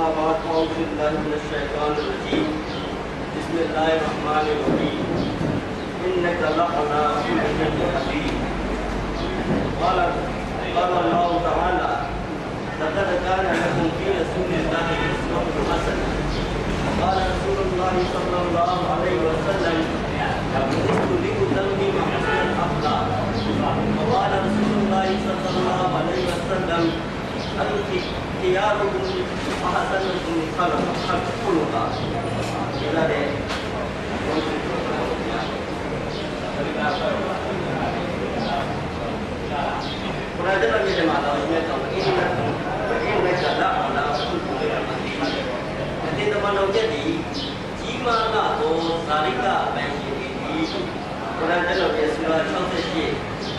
بعد فاعوذ بالله من الشيطان الرجيم. بسم الله الرحمن الرحيم. إنك لعلى خلق حديد قال قال الله تعالى لقد كان لكم في رسول الله أسوة حسنة. قال رسول الله صلى الله عليه وسلم بعثت لأتمم حسن الأخلاق. وقال رسول الله صلى الله عليه وسلم ديارهم وحسنهم خلقا خلقا إلى ونادر أن يجمع الأغنية وإن وإن يتدعى على أصول لكن لما نوجدي جيما نادو ساريكا بيشيكي ونادر أن يسمع شخصي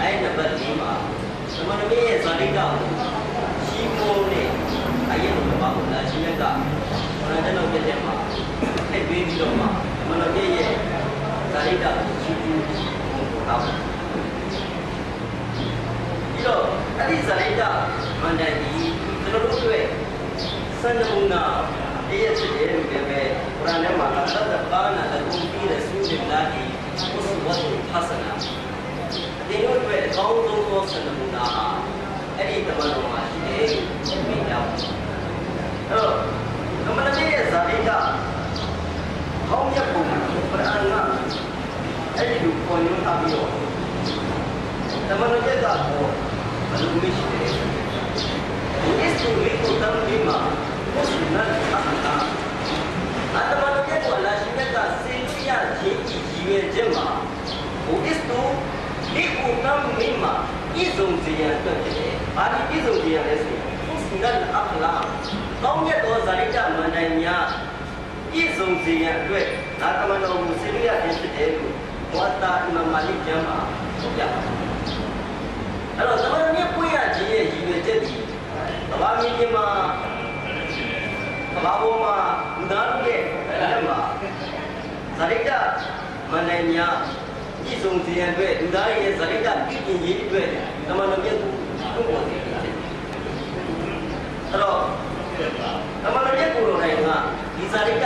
أين بديما لما نبيه ساريكا شيموني အတင်းတမန်တော်ချက်ဒီကြီးမားလာသောဇာတိကပိုင်ရှင်ဒီဘုရားကျမ်းတော်ရဲ့ဆူရာ68အဲ့နံပါတ်4မှာသမဏမေရဲ့ဇာတိကရှိမိုးနဲ့အယုံကပါဘုရားရှင်ကဘုရားကျမ်းတော်ရဲ့မှာထည့်ပေးပြီးတော့မှသမဏမေရဲ့ဇာတိကရှိကျူးအောင်ပြီးတော့အဲ့ဒီဇာတိကမန္တန်ကြီးကျွန်တော်တို့တွေ့စံနမူနာတည့်ရဖြစ်တယ်လို့လည်းပဲကုရ်အာန်ထဲမှာသတ်တပါနာလကုပြီးရဆူလလာဟီဥစဝတ်ဟဆနာဒီလိုတွေ့အကောင်းဆုံးသောစံနမူနာဟာအဲ့ဒီတမန်တော်မှာရှိတယ်လို့ပြောကြအောင်အဲ့ တော့ကမ္မနရဲ့ဇာတိကကောင်းမြတ်ပုံကုရ်အာန်ကအဲ့ဒီလိုပေါ်ညွှန်းထားပြီးတော့တမန်တော်ရဲ့ကပေါ်ဘယ်လိုမရှိလဲဒီစူလီကိုတမ်းဒီမှာဘုရားနာအခါအတမန်တော်ရဲ့ကလာရှိတဲ့ကစေလူရခြင်းကြီးကြီးရဲ့ချက်မှာဘုရားတူဒီကိုတမ်းဒီမှာဤဆုံးစီရအတွက်ဖြစ်တယ်။ဘာဒီဤဆုံးစီရလဲဆို ရင်ဘုရားနာအခလာကောင်းမြတ်သောဇာတိတမန်တိုင်များဤဆုံးစီရအတွက်ဒါတမန်တော်ကိုစေလူရခြင်းဖြစ်တယ်လို့ဝါတာအီမာမ်မာလီကျမ်းမှာပြောပြပါတယ်။အဲ့တော့သမဏမြတ်ပွင့်ရခြင်းရဲ့ရည်ရွယ်ချက်ဒီကဘာမြေပြင်မှာကဘာပေါ်မှာလူသားတို့ရဲ့လက်မှာဇာတိတမန္တန်များပြည့်စုံစေရန်အတွက်လူသားရဲ့ဇာတိတပြည့်ကျင်ရေးအတွက်သမဏမြတ်ကိုထုတ်ပေါ်စေတယ်။ အဲ့တော့သမဏမြတ်ကိုယ်တော်တိုင်ကဒီဇာတိတ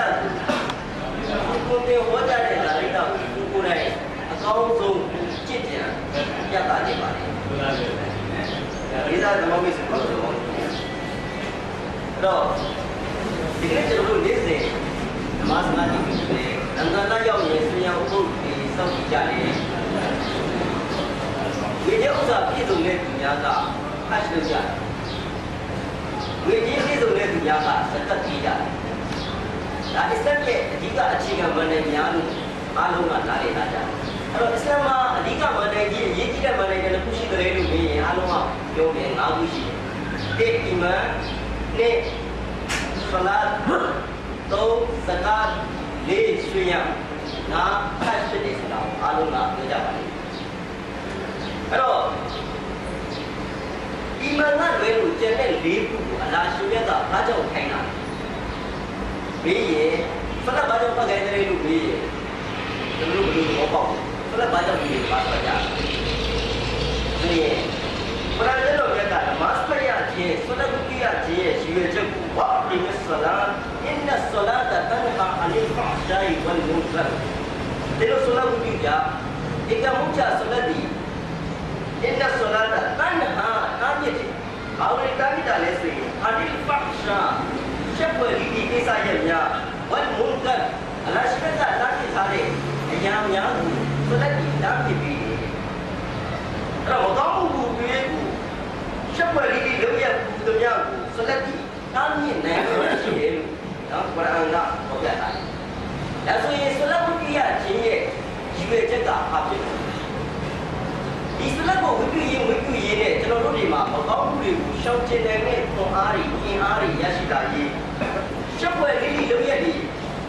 ကိုကိုယ်ကိုဟောကြားတဲ့ဇာတိတကိုကိုယ်တိုင်အကောင်းဆုံးကြည့်ကြံပြသနေပါတယ်။ဒီသားသမမိတ်ဆိုတော့တော့ဒီကနေ့ကျွန်တော်တို့နေ့စဉ်နမစနာတိဖြစ်တယ်။အန္တရာရောက်ရင်ဆရာဥပုပ်ဒီစောင့်ကြည့်ကြတယ်။ဝိညာဉ်ဥစ္စာပြည့်စုံတဲ့သူများကဖတ်လို့ကြတယ်။ ဝိညာဉ်ပြည့်စုံတဲ့သူများကစက်တက်ကြည့်ကြတယ်။ဒါအစ္စလာမ်ရဲ့အဓိကအခြေခံမှန်တဲ့များလို့အားလုံးကနားလည်လာကြတယ်။အဲ့တော့အစ္စလာမ်မှာအဓိကမှန်တဲ့ကြီးအရေးကြီးတဲ့မှန်တဲ့လည်းခုရှိတယ်လို့မြင်ရင်အားလုံးကပြောတယ်၅ခုရှိတယ်။တစ်အီမန်နှစ်ဆလာတ်သုံးဇကာတ်လေးဆွေးရငါဖတ်ဖြစ်တယ်ဆိုတာအားလုံးကပြောကြပါလိမ့်မယ်။အဲ့တော့ အီမန်ကလွဲလို့ကျန်တဲ့၄ခုကိုအလာရှင်မြတ်ကဘာကြောင့်ခိုင်းတာလဲ။ဘေးရဲ့ဆလာတ်ဘာကြောင့်ဖတ်ခိုင်းတယ်လို့ဘေးရဲ့ကျွန်တော်တို့ဘယ်လိုသဘောပေါက်လဲ။ဆ ဘာလို့တာမြစ်တာလဲဆိုရင်အလီဖာရှာချက်ွယ်ဒီကိစ္စရဲ့များဝလ်မုန်ကရအလရှိကတာမြစ်ထားတဲ့အရာများကိုဆလတ်ဒီတာမြစ်ပြီးအဲ့တော့မကောင်းမှုကိုပြေးကိုရှက်ွက်လေးတွေလုံးရပူသမျှကိုဆလက်ပြီးတားမြစ်နိုင်လို့ရှိတယ်လို့နော်ကုရ်အာန်ကဟောပြတာ။ဒါဆိုရင်ဆလက်ဝိကိယခြင်းရဲ့ရည်ရွယ်ချက်ကဘာဖြစ်လဲ။ ဒီဆလက်ကိုဝိကိယဝိကိယနဲ့ကျွန်တော်တို့ဒီမှာမကောင်းမှုတွေကိုရှောင်ကျဉ်နိုင်တဲ့ခွန်အားတွေအင်အားတွေရရှိတာရေးရှက်ွက်လေးတွေလုံးရပြီး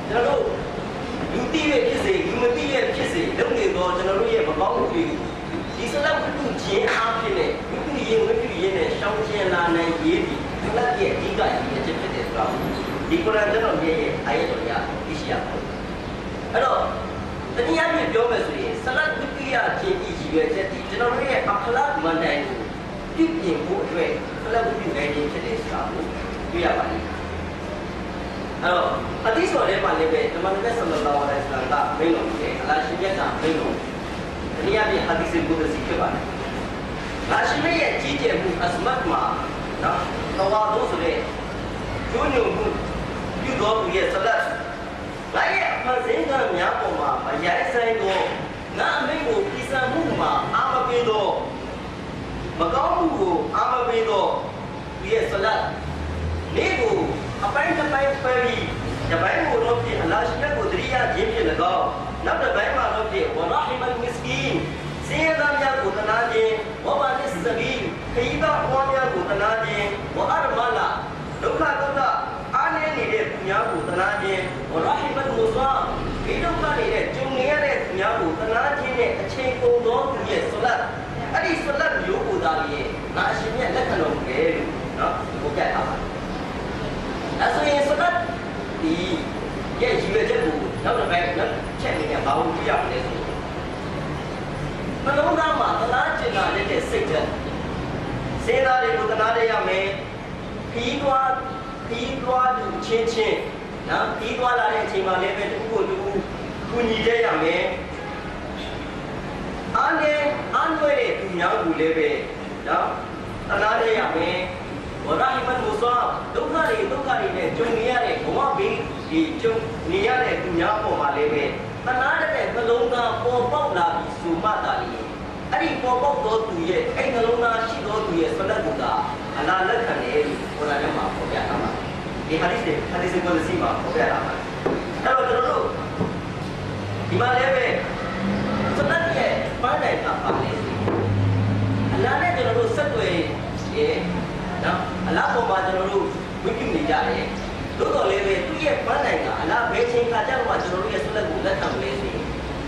ကျွန်တော်တို့လူသိရဲ့ဖြစ်စေလူမသိရဲ့ဖြစ်စေလုပ်နေတော့ကျွန်တော်တို့ရဲ့မကောင်းမှုတွေကိုဒီစလက်ဝတ္ထုချင်းအားဖြင့်နဲ့ဝိပရိယဝိပရိယနဲ့ရှောင်းကျင်လာနိုင်ရေးပြီးဓိကရည်ရည်ချက်ဖြစ်တယ်ဆိုတော့ဒီကုရ်အာန်ကျွန်တော်မြင်ရဲ့အာယတ်တော်ရသိရှိရပါတယ်အဲ့တော့ တနည်းအားဖြင့်ပြောမယ်ဆိုရင်ဆလတ်ဒုတိယခြင်းဤရည်ရွယ်ချက်ဒီကျွန်တော်တို့ရဲ့အခလာမန်တိုင်ကိုပြုပြင်ဖို့အတွက်ဆလတ်ဒုတိယခြင်းဖြစ်တယ်ဆိုတာကိုတွေ့ရပါတယ်အဲ့တော့အတိဆိုတဲ့မှာလည်းပဲဓမ္မနဘဆလလောလဟ်အလိုင်းဝါဆလမ်ကမိန့်တော်မူတယ်အလာရှင်မြတ်ကမိန့်တော်မူတယ်တနည်းအားဖြင့်ဟာဒီစ်ကိုယ်စီဖြစ်ပါတယ်ငါရှင်ရဲ့ကြီးကျယ်မှုအစမတ်မှာနော်တော်တော်ဆိုတဲ့ကျိုးညုံမှုပြုတော်သူရဲ့ဆလတ် ငါရဲ့အဖန်စင်းကများပေါ်မှာမရိုင်းဆိုင်တော့ငါအမိန့်ကိုပြည်စံမှုမှာအာမပေးတော့မကောင်းမှုကိုအာမပေးတော့သူရဲ့ဆလတ်နေ့ကိုအပိုင်းတစ်ပိုင်းပဲပြီးတပိုင်းကိုတော့ဖြစ်အလာရှိမြတ်ကိုတရိယာခြင်းဖြစ်၎င်းနောက်တစ်ပိုင်းမှာတော့ဖြစ်ဝရာဟီမန်မစ္စကင်စင်ရသားများကိုတနာခြင်းဝဘာနစ်စဘီခရီးသားပွားများကိုတနာခြင်းဝအာရမလာဒုက္ခဒုက္ခအားနည်းနေတဲ့သူ များကိုတနာခြင်းဝရာဟီမတ်မူဇာဒီဒုက္ခနေတဲ့ကျုံနေရတဲ့သူများကိုတနာခြင်းနဲ့အချိန်ကုန်သောသူရဲ့ဆလတ်အဲ့ဒီဆလတ်မျိုးကိုသာလျှင်ငါအရှင်မြတ်လက်ခံတော်မူတယ်လို့နော်ကိုပြထားပါတယ်ဒါဆိုရင်ဆလတ်ဒီရဲ့ရည်ရွယ်ချက်ကိုနောက်တစ်ပိုင်းနောက်ချက်အနေနဲ့ဘာလို့ပြရမလဲဆိုမလုံးသားမှာတလားကျင်လာတဲ့စိတ်ချက်စေသားတွေကိုတနာရရမယ်ခီးသွား ခီးသွားလူချင်းချင်းနော်ခီးသွားလာတဲ့အချိန်မှာလည်းပဲတခုကိုတခုကူညီကြရမယ်အားနဲ့အားနွယ်တဲ့သူများကိုလည်းပဲနော်တနာရရမယ်ဝရဟိမန်မူဆာဒုက္ခတွေဒုက္ခတွေနဲ့ကြုံနေရတဲ့ဘဝဘေးဒီကြုံနေရတဲ့သူများပေါ်မှာလည်းပဲတနာတဲ့နှလုံးသားပေါ်ပေါက်လာပြီးစုမှတာလေအဲ့ဒီပေါ်ပေါက်သောသူရဲ့အဲ့နှလုံးသားရှိသောသူရဲ့ဆွလက်ကူကအလာလက်ခံတယ်လို့ကိုယ်တိုင်မှာပေါ်ပြတာပါ ဒီဟာဒီစ်ဟာဒီစ်ကိုစီမှာပေါ်ပြတာပါအဲ့တော့ကျွန်တော်တို့ဒီမှာလည်းပဲဆွလက်ရဲ့ပန်းတိုင်ကပါလေအလာနဲ့ကျွန်တော်တို့ဆက်သွယ်ရဲ့နော်အလားပေါ်မှာကျွန်တော်တို့ဝိပုနေကြတယ်သို့တော်လည်းပဲသူ့ရဲ့ပန်းတိုင်ကအလားဘယ်ချိန်ခါကျတော့ကျွန်တော်တို့ရဲ့ဆွလက်ကိုလက်ခံလဲဆိုရင်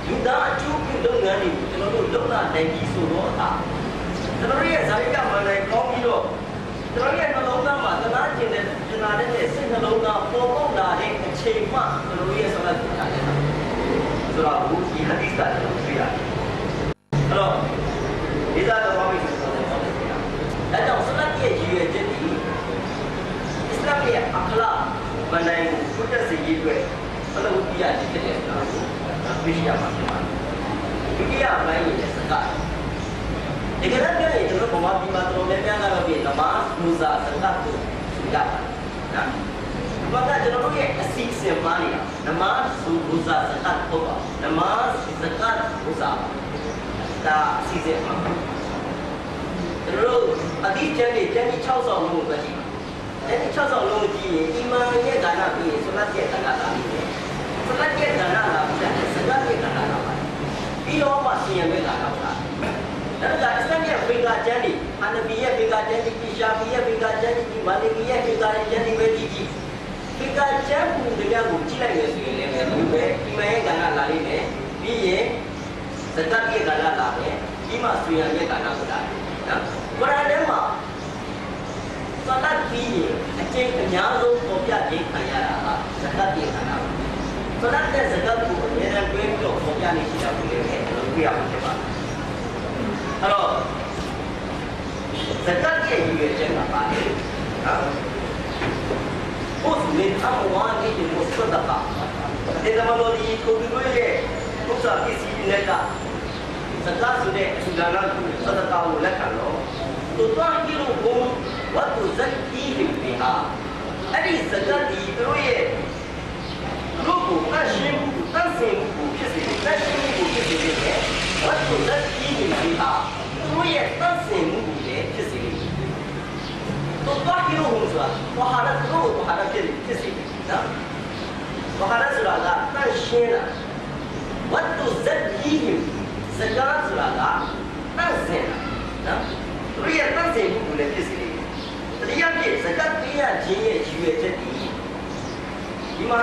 လူသားအကျိုးပြုလုပ်ငန်းတွေကိုကျွန်တော်တို့လုပ်လာနိုင်ပြီဆိုတော့အခါကျွန်တော်တို့ရဲ့ဇာတိကမန္တန်ကောင်းပြီးတော့ ကျွန်တော်ရဲ့နှလုံးသားမှာသနာကျင်တဲ့ကျင်လာတဲ့စိတ်နှလုံးသားပေါ်ပေါက်လာတဲ့အချိန်မှကျွန်တော်ရဲ့ဆွလက်ကိုလာတယ်ဆိုတော့ဘုရားဟာဒီစ်ကကျွန်တော်တွေ့ရတယ်အဲ့တော့ဒီသားတော်ဘာလို့ဆိုတော့ဒါကြောင့်ဆွလက်ရဲ့ရည်ရွယ်ချက်ဒီအစ္စလာမ်ရဲ့အခလာမန္တန်ကိုဖွင့်တဲ့စီရေးအတွက်ဘယ်လိုပြရရှိတဲ့ဆိုတာကိုသိရှိရမှာဖြစ်ပါတယ်ဒုတိယပိုင်းရဲ့စကား ဒီကနေ့ပြန်ရင်ကျွန်တော်ဗမာပြည်မှာတော်တော်များများကတော့ပြင်နမတ်မူဇာစကားကိုရပါတယ်နော်ဘာကကျွန်တော်တို့ရဲ့အစီအစဉ်မှာနေတာနမတ်ဆူမူဇာစကားပေါ့ပါနမတ်စကားမူဇာဒါအစီအစဉ်မှာကျွန်တော်တို့အတိကျမ်းတွေကျမ်းကြီး6ဆောင်လို့ပဲရှိတယ်အဲဒီ6ဆောင်လုံးကြည့်ရင်အီမန်ရဲ့ဒါနပြီးရင်ဆလတ်ရဲ့ဒါနလာပြီးတယ်ဆလတ်ရဲ့ဒါနလာပြီးတယ်ဆလတ်ရဲ့ဒါနလာပါပြီးတော့မှစီရင်မဲ့ဒါနပါဒါကြောင့်အစ္စလာမ်ရဲ့ဘေကာကျမ်းတွေအာနဘီရဲ့ဘေကာကျမ်းတွေရှာဘီရဲ့ဘေကာကျမ်းတွေမာလီကီရဲ့ဘေကာကျမ်းတွေပဲကြည့်ကြည့်ဘေကာကျမ်းကိုတရားကိုကြည့်လိုက်ရဆိုရင်လည်းဒီပဲအီမန်ရဲ့ဒါနလာလိမ့်မယ်ပြီးရင်ဇကတ်ရဲ့ဒါနလာမယ်ပြီးမှဆွေရရဲ့ဒါနကိုလာတယ် နော်ကုရ်အာန်ထဲမှာဆလတ်ပြီးရင်အကျင့်အများဆုံးပေါ်ပြခြင်းခံရတာကဇကတ်ရဲ့ခန္ဓာပါဆလတ်တဲ့ဇကတ်ကိုအများအားတွဲပြီးတော့ပေါ်ပြနေရှိတာကိုလည်းကျွန်တော်တွေ့ရမှာဖြစ် ပါတယ်အဲ့တော့ဇကတ်ရဲ့ရည်ရွယ်ချက်ကပါလေနော်ဘုသူနဲ့အမဝါနေတယ်မစဒကာဒီကမလို့ဒီကိုဒီလိုရဲ့ ဝတ္ထုလက်ရှိနေပါသူတို့ရဲ့သတ်စင်မှုတွေဖြစ်စေတယ်တော့ဘာကြီးလို့ဟောဆိုတာဘာဟာရတို့ဘာဟာရဖြစ်ဖြစ်စေတယ်နော်ဘာဟာရဆိုတာကတန်ရှင်းတာဝတ္ထုဇက်ကြီးစကားဆိုတာကတန်စင်တာနော်သူတို့ရဲ့တန်စင်မှုတွေဖြစ်စေတယ်တရားပြည့်စကားတရားချင်းရဲ့ယူရချက်ဒီဒီမှာ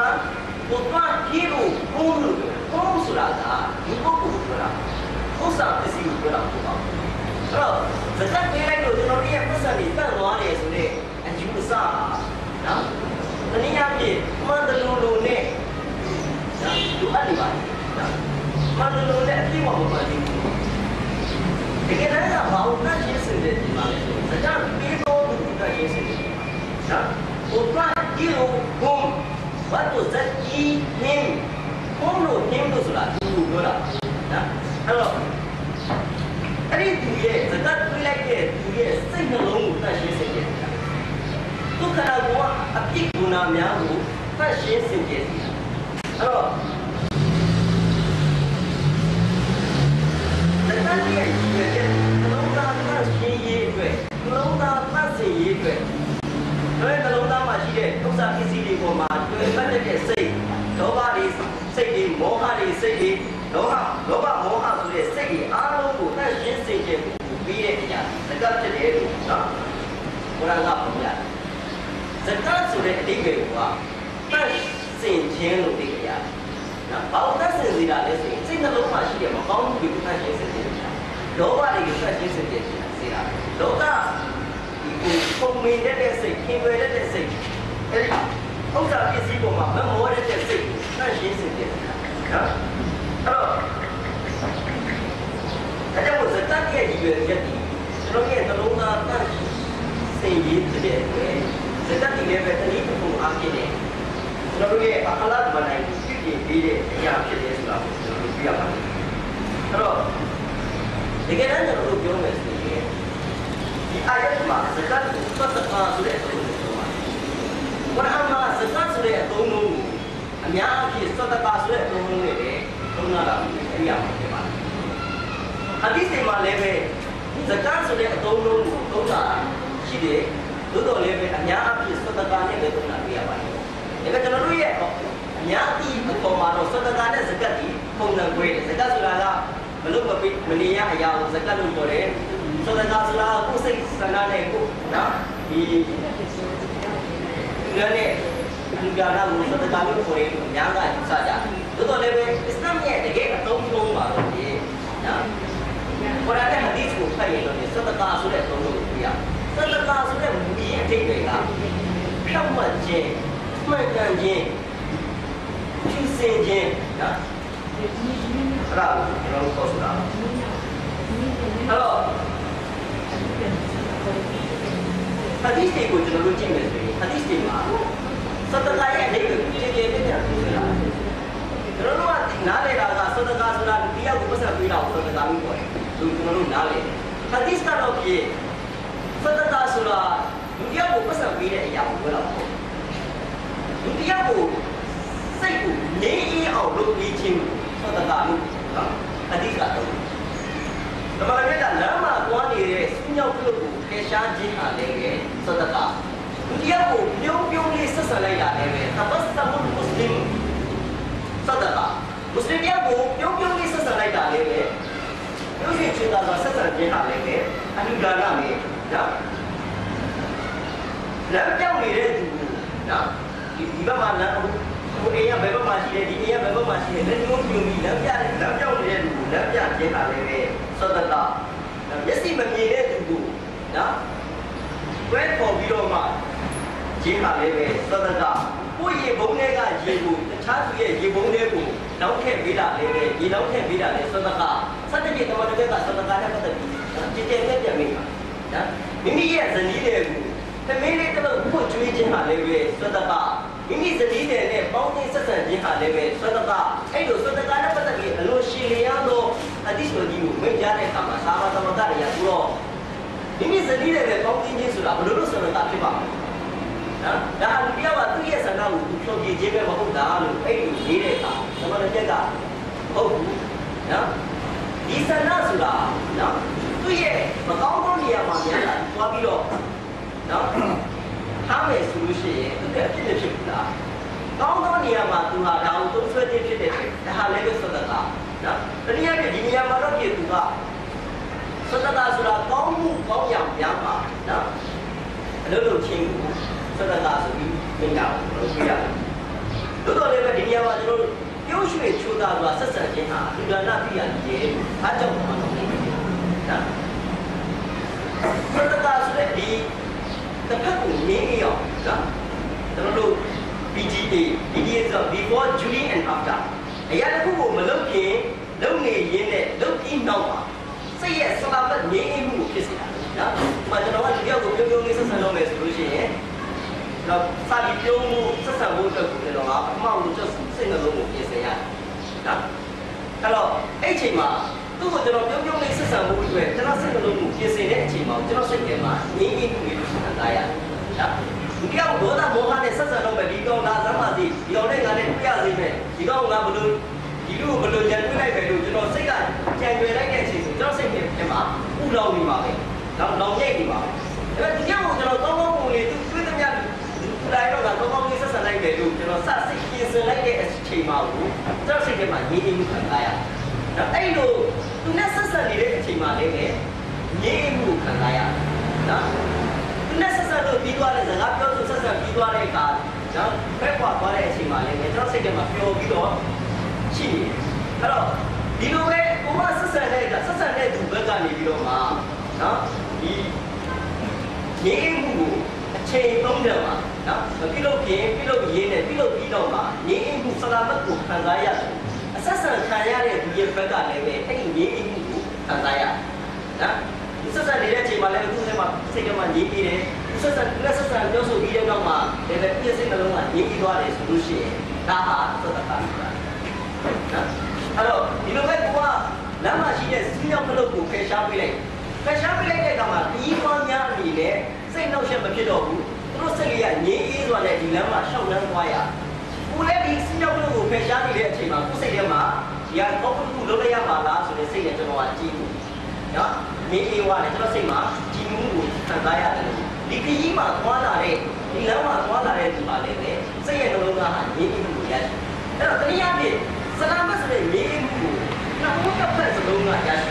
ဘုရားကြီးလို့ဘုံလို့ဘုံဆိုတာကဒီပုဂ္ဂိုလ်ဆိုတာ قصة اسم بلا قصة ذكرت إليك وتنورية قصة بيتان وعلي اسمي أنجي قصة نعم تنيا بي ما دلولوني نعم تؤدي بعد نعم ما دلولوني أكي ومبادي لكن هذا باوتنا جيسن دي ذكرت بيتو باوتنا جيسن دي نعم وتنكرهم وتزكيهم هم لهم نمدو سلا تقولوا لا نعم what does that mean him ဘုံလို့ him လို့ဆိုတာသူပြောတာနော်အဲ့တော့အဲ့ဒီသူရဲ့ဇကတ်ပြလိုက်တဲ့သူရဲ့စိတ်နှလုံးကိုတတ်ရှင်းစေတယ်ဒုက္ခနာကအပြစ်ဂုဏများကိုတတ်ရှင်းစေတယ်အဲ့တော့ဇကတ်ရဲ့ရည်ရွယ်ချက်နှလုံးသားတတ်ရှင်းရေးအတွက်နှလုံးသားတတ်စေရေးအတွက်တို့ရဲ့နှလုံးသားမှာရှိတဲ့ဥစ္စာပစ္စည်းတွေပေါ်မှာတွေ့ပတ်တဲ့စိတ်လောဘတွေ စိတ်တွေမောဟတွေစိတ်တွေလောဘလောဘမောဟဆိုတဲ့စိတ်တွေအားလုံးကိုတတ်ရှင်းစေခြင်းကိုပြီးတဲ့အရာဇကတ်ဖြစ်တယ်လို့နော်ဘုရားကပြောရတယ်ဇကတ်ဆိုတဲ့အတိတ်ကိုကတတ်စင်ခြင်းလို့သိကြရတယ်နော်ဘာလို့တတ်စင်စေတာလဲဆိုရင်စိတ်နှလုံးမှာရှိတဲ့မကောင်းမှုတွေကိုတတ်ရှင်းစေခြင်းလောဘတွေကိုတတ်ရှင်းစေခြင်းစေတာလောကဒီကိုပုံမင်းတဲ့စိတ်ခင်ွယ်တဲ့စိတ်အဲဒီ ဥစ္စာပစ္စည်းပေါ်မှာမမောတဲ့စိတ်ကိုတတ်ရှင်းစေခြင်းနော်အဲ့တော့အဲကြောင့်ဇကတ်ရဲ့ရည်ရွယ်ချက်ဒီကျွန်တော်ရဲ့နှလုံးသားတတ်စင်ရေးဖြစ်တဲ့အတွက်ဇကတ်ဒီလည်းပဲတနည်းတစ်ခုအားဖြင့်ကျွန်တော်တို့ရဲ့အခလာမနိုင်ကိုပြည့်ပြည့်ပေးတဲ့အရာဖြစ်တယ်ဆိုတာကိုကျွန်တော်တို့ပြရပါတယ်အဲ့တော့တကယ်တမ်းကျွန်တော်တို့ပြောမယ်ဆိုရင်ဒီအာယတ်မှာဇကတ်ကိုသတ်သတ်ဆိုတဲ့အသုံးကိုပြောပါတယ်။ဝရအမှာဇကတ်ဆိုတဲ့အသုံးကိုအ များအပြားသတ်သတ်ဆိုတဲ့အသုံးတွေလည်းသုံးရတာအရာဖြစ်ပါတယ်။ဟာဒီစိတ်မှာလည်းပဲဇကတ်ဆိုတဲ့အသုံးလုံးကိုသုံးတာရှိတယ်။သို့တော်လည်းပဲအများအပြားသတ်သတ်နဲ့ပဲသုံးတာတွေ့ရပါတယ်။ဒါပေမဲ့ကျွန်တော်တို့ရဲ့အများကြီးအပေါ်မှာတော့သတ်သတ်နဲ့ဇကတ်ဒီပုံစံခွဲတယ်။ဇကတ်ဆိုတာကမလို့မပေးမနေရအရာကိုဇကတ်လို့ပြောတယ်။ဆိုတော့ဆိုတာကိုယ်စိတ်ဆန္ဒနဲ့ကိုနော်ဒီဒီနဲ့ဒီကနာလို့စတကာလို့ခေါ်ရင်အများကယူဆကြတယ်။သို့တော်လည်း ပဲအစ္စလာမ်ရဲ့တကယ်အသုံးလုံးပါတော့ဒီနော်။ဘာသာတဲ့ဟဒီစ်ကိုဖတ်ရင်တော့စတကာဆိုတဲ့အသုံးလုံးကိုပြရ။စတကာဆိုတဲ့မူရင်းအထိပ္ပယ်က စင်ခြင်းနော်။အဲ့ဒါကိုကျွန်တော်တို့ခေါ်ဆိုတာ။အဲ့တော့ဟာဒီစ်တွေကိုကျွန်တော်တို့ကြည့်မယ်ဆိုရင်ဟာဒီစ်တွေမှာစတကာရဲ့အဓိပ္ပာယ်ကိုကြည့်ကြည့်ပြပြပြောတာကျွန်တော်တို့ကနားလေတာကစတကာဆိုတာဒီရောက်ကိုပတ်သက်ပြီးတော့စတကာမျိုးပေါ်တယ်သူကျွန်တော်တို့နားလေဟာဒီစ်ကတော့ဖြစ်စတကာဆိုတာလူတယောက်ကိုပတ်သက်ပြီးတဲ့အရာကိုပြောတာပေါ့လူတယောက်ကိုစိတ်ကိုငြိမ်းအေးအောင်လုပ်ပြီးခြင်းစတကာလို့နော်ဟာဒီစ်ကတော့ဓမ္မရမြတ်ကလမ်းမှာတွားနေတဲ့စညောက်ပြုတ်ကိုဖယ်ရှားခြင်းဟာလည်းပဲစတကာ လူတယောက်ကိုပြုံးပြုံးလေးဆက်ဆံလိုက်တာလည်းပဲတပတ်စမုမွတ်စလင်စတကာမွတ်စလင်တယောက်ကိုပြုံးပြုံးလေးဆက်ဆံလိုက်တာလည်းပဲပြုံးရှင်ချွေတာဆိုဆက်ဆံ ရှိတယ်ဒီအိမ်ကဘယ်ဘက်မှာရှိတယ်လက်ညှိုးပြုံပြီးလမ်းပြတယ်လမ်းပြောင်းနေတဲ့လူကိုလမ်းပြခြင်းဟာလည်းပဲစတကာမျက်စိမမြင်တဲ့သူကိုနော်ဝဲပေါ်ပြီးတော့မှခြင်းဟာလည်းပဲသတ္တကကိုယ့်ရေဘုံတွေကရေကိုတခြားသူရဲ့ရေဘုံတွေကိုနောက်ထည့်ပေးတာလည်းပဲရေနောက်ထည့်ပေးတာလည်းသတ္တကစတ္တပြေတမန်တွေကသတ္တကနဲ့ပတ်သက်ပြီးကြည်ကြဲပြပြမိတာနော်မိမိရဲ့ဇနီးတွေကိုသမီးလေးတစ်လုံးဖို့ကျွေးခြင်းဟာလည်းပဲသတ္တကမိမိဇနီးတွေနဲ့ပေါင်းသင်းဆက်ဆံခြင်းဟာလည်းပဲသတ္တကအဲ့လိုသတ္တကနဲ့ပတ်သက်ပြီးအလိုရှင်လျားသောအတိတ်ဆိုကြီးကိုမိတ်ကြားတဲ့အခါမှာသာမသမတရရပူတော့မိမိဇနီးတွေနဲ့ပေါင်းသင်းခြင်းဆိုတာဘယ်လိုလုပ်ဆိုတော့ဖြစ်ပါ့မလဲ နော်ဒါလူတယောက်ကသူ့ရဲ့ဆန္ဒကိုသူဖြောပြခြင်းပဲမဟုတ်တာလို့အဲ့ဒီရေးတဲ့အခါသမဏပြက်ကဟုတ်ဘူးနော်ဒီဆန္ဒဆိုတာနော်သူ့ရဲ့မကောင်းသောနေရာမှာများလာသွားပြီးတော့နော်ထားမယ်ဆိုလို့ရှိရင်သူကအဖြစ်ဖြစ်ဘူးလားကောင်းသောနေရာမှာသူဟာဒါကိုသုံးဆွဲခြင်းဖြစ်တဲ့အတွက်ဒါဟာလည်းပဲသတ္တကနော်တနည်းအားဖြင့်ဒီနေရာမှာတော့ပြည်သူကသတ္တကဆိုတာကောင်းမှုကောင်းရာများပါနော်အလုပ်လုပ်ခြင်း ကိုသတ္တကဆိုပြီးသင်တာကိုပြောပြရတယ်။တို့တော်လည်းပဲဒီနေရာမှာကျွန်တော်တို့ပြုံးရွှေချိုးသားစွာဆက်ဆံခြင်းဟာလူဒါနပြရည်ရဲ့အားကြောင့်မှတော့ဖြစ်တယ်။နော်။သတ္တကဆိုတဲ့ဒီတစ်ဖက်ကိုငင်းအောင်နော်ကျွန်တော်တို့ BGA BGA ဆို before during and after အရာတစ်ခုကိုမလုပ်ခင်လုပ်နေရင်းနဲ့လုပ်ပြီးနောက်မှာစိတ်ရဲ့စကားပတ်ငြိမ်းမှုကိုဖြစ်စေတာနော်။မကျွန်တော်ကဒီရောက်ကိုပြုံးပြုံးလေးဆက်ဆံလုပ်မယ်ဆိုလို့ရှိရင် တော့စာပြီးပြုံးမှုဆက်ဆံဖို့အတွက်ကိုကျွန်တော်ကအမှောက်လို့ချက်စိတ်နှလုံးကိုပြင်ဆင်ရတယ်နော်အဲ့တော့အဲ့အချိန်မှာသူ့ကိုကျွန်တော်ပြုံးပြုံးလေးဆက်ဆံဖို့အတွက်ကျွန်တော်စိတ်နှလုံးကိုပြင်ဆင်တဲ့အချိန်မှာကျွန်တော်စိတ်ထဲမှာငြိမ်းငြိမ်းလေးကိုခံစားရတယ်နော်ဒီကောင်ဒေါသမောဟနဲ့ဆက်ဆံတော့မယ်ဒီကောင်လာစမ်းပါစီဒီကောင်နဲ့ငါနဲ့ပြရစီမယ်ဒီကောင်ကဘလို့ဒီလိုဘလို့ကြံတွေ့လိုက်ပဲလို့ကျွန်တော်စိတ်ကကြံကျွယ်လိုက်တဲ့အချိန်ဆိုကျွန်တော်စိတ်ထဲမှာပူလောင်နေပါပဲတော့လောင်ရိပ်နေပါပဲဒါပေမဲ့ဒီကောင်ကိုကျွန်တော်ကောင်းကောင်းပုံလေးသူတွေးသမျှ လူတိုင်းတော့ကတော့ကောင်းလေးဆက်ဆံလိုက်တယ်လို့ကျွန်တော်စစိတ်ပြင်ဆင်လိုက်တဲ့အချိန်မှာကိုကျွန်တော်စိတ်ထဲမှာငြိမ်းငြိမ်းမှုခံစားရတယ်။ဒါအဲ့လိုသူနဲ့ဆက်ဆံနေတဲ့အချိန်မှာလည်းငြိမ်းငြိမ်းမှုခံစားရတယ်။နော်။သူနဲ့ဆက်ဆံလို့ပြီးသွားတဲ့စကားပြောဆိုဆက်ဆံပြီးသွားတဲ့အခါနော်ဖက်ခွာသွားတဲ့အချိန်မှာလည်းကျွန်တော်စိတ်ထဲမှာပျော်ပြီးတော့ရှိနေတယ်။အဲ့တော့ဒီလိုပဲကိုမဆက်ဆံတဲ့အခါဆက်ဆံတဲ့သူဘက်ကနေပြီးတော့မှနော်ဒီငြိမ်းမှုကိုအ ချိန်သုံးတယ်မှာနော်မပြုလုပ်ခင်ပြုလုပ်ရင်းနဲ့ပြုလုပ်ပြီးတော့မှငြိမ်းမှုဆလာမတ်ကိုခံစားရတယ်အဆက်ဆံခံရတဲ့ဒီရဲ့ဘက်ကလည်းပဲအဲ့ဒီငြိမ်းမှုကိုခံစားရတယ်နော်ဆက်ဆံနေတဲ့အချိန်မှာလည်းအခုထဲမှာစိတ်ထဲမှာငြိမ်းပြီးတယ်ဆက်ဆံလက်ဆက်ဆံပြောဆိုပြီးတဲ့နောက်မှာလည်းပဲပြည့်စုံနှလုံးကငြိမ်းပြီးသွားတယ်ဆိုလို့ရှိရင်ဒါဟာသတ္တပါဆိုတာနော်အဲ့တော့ဒီလိုပဲကိုကလမ်းမှာရှိတဲ့စီးရောက်ခလုတ်ကိုဖယ်ရှားပေးလိုက်ဖယ်ရှားပေးလိုက်တဲ့အခါမှာဒီပွားများအနေနဲ့စိ တ်နှောက်ယှက်မဖြစ်တော့ဘူးသူတို့စိတ်လေးကငြိမ်းအေးစွာနဲ့ဒီလမ်းမှာရှောက်လန်းသွားရကိုလည်းဒီစီးရောက်ခလုတ်ကိုဖယ်ရှားနေတဲ့အချိန်မှာကိုယ်စိတ်ထဲမှာဒီကတော့ဘုခုလုံးလိုက်ရပါလားဆိုတဲ့စိတ်နဲ့ကျွန်တော်ကကြည့်ဘူးနော်ငြိမ်းအေးွားတယ်ကျွန်တော်စိတ်မှာကြည်မှုကိုခံစားရတယ်ဒီခရီးမှာသွားလာတဲ့ဒီလမ်းမှာသွားလာတဲ့ဒီမှာလည်းပဲစိတ်ရဲ့နှလုံးသားဟာငြိမ်းအေးမှုကိုရတယ်အဲ့တော့တနည်းအားဖြင့်စလာမတ်ဆိုတဲ့ငြိမ်းအေးမှုကိုနောက်ဘုတစ်ဖက်စလုံးကရတယ်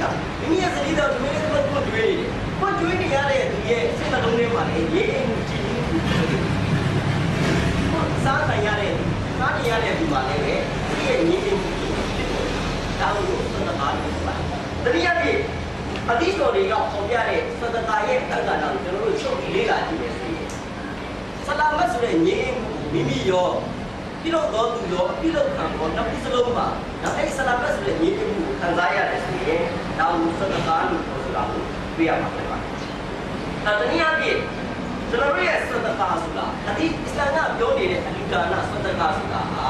နော်မိမိရဲ့စတိတော်ဒီလိုလေးတော့ကျွေးနေတယ်။ကိုကျွေးနေရတဲ့သူ ရဲ့စိတ်နှလုံးထဲမှာလည်းရေးအိမ်မှုကြည့်မှုကိုဖြစ်တယ်။ကိုစားနိုင်ရတဲ့စားနေရတဲ့ဒီမှာလည်းပဲဒီရဲ့ရေးအိမ်မှုဖြစ်တယ်။ဒါကိုသတ္တပါလို့ပြောတာ။တတိယပြည့်အတိတော်တွေကပေါ်ပြတဲ့သတ္တတာရဲ့တက္ကနာကိုကျွန်တော်တို့ချုပ်ပြီးလေ့လာကြည့်ရစီ။ဆလာမတ်ဆိုတဲ့ငြိမ်းမှုမိမိရောပြုလုပ်တော်သူရောပြုလုပ်ခံတော်နှစ်ခုစလုံးမှာဒါအဲ့ဆလာမတ်ဆိုတဲ့ညီအမှုကိုခံစားရတယ်ဆိုရင်ဒါကိုစတကားလို့ပြောဆိုတာကိုတွေ့ရမှာဖြစ်ပါတယ်။ ဒါတနည်းအားဖြင့်ကျွန်တော်တို့ရဲ့စတကားဆိုတာအဒီအစ္စလာမ်ကပြောနေတဲ့အလူဒါနာစတကားဆိုတာဟာ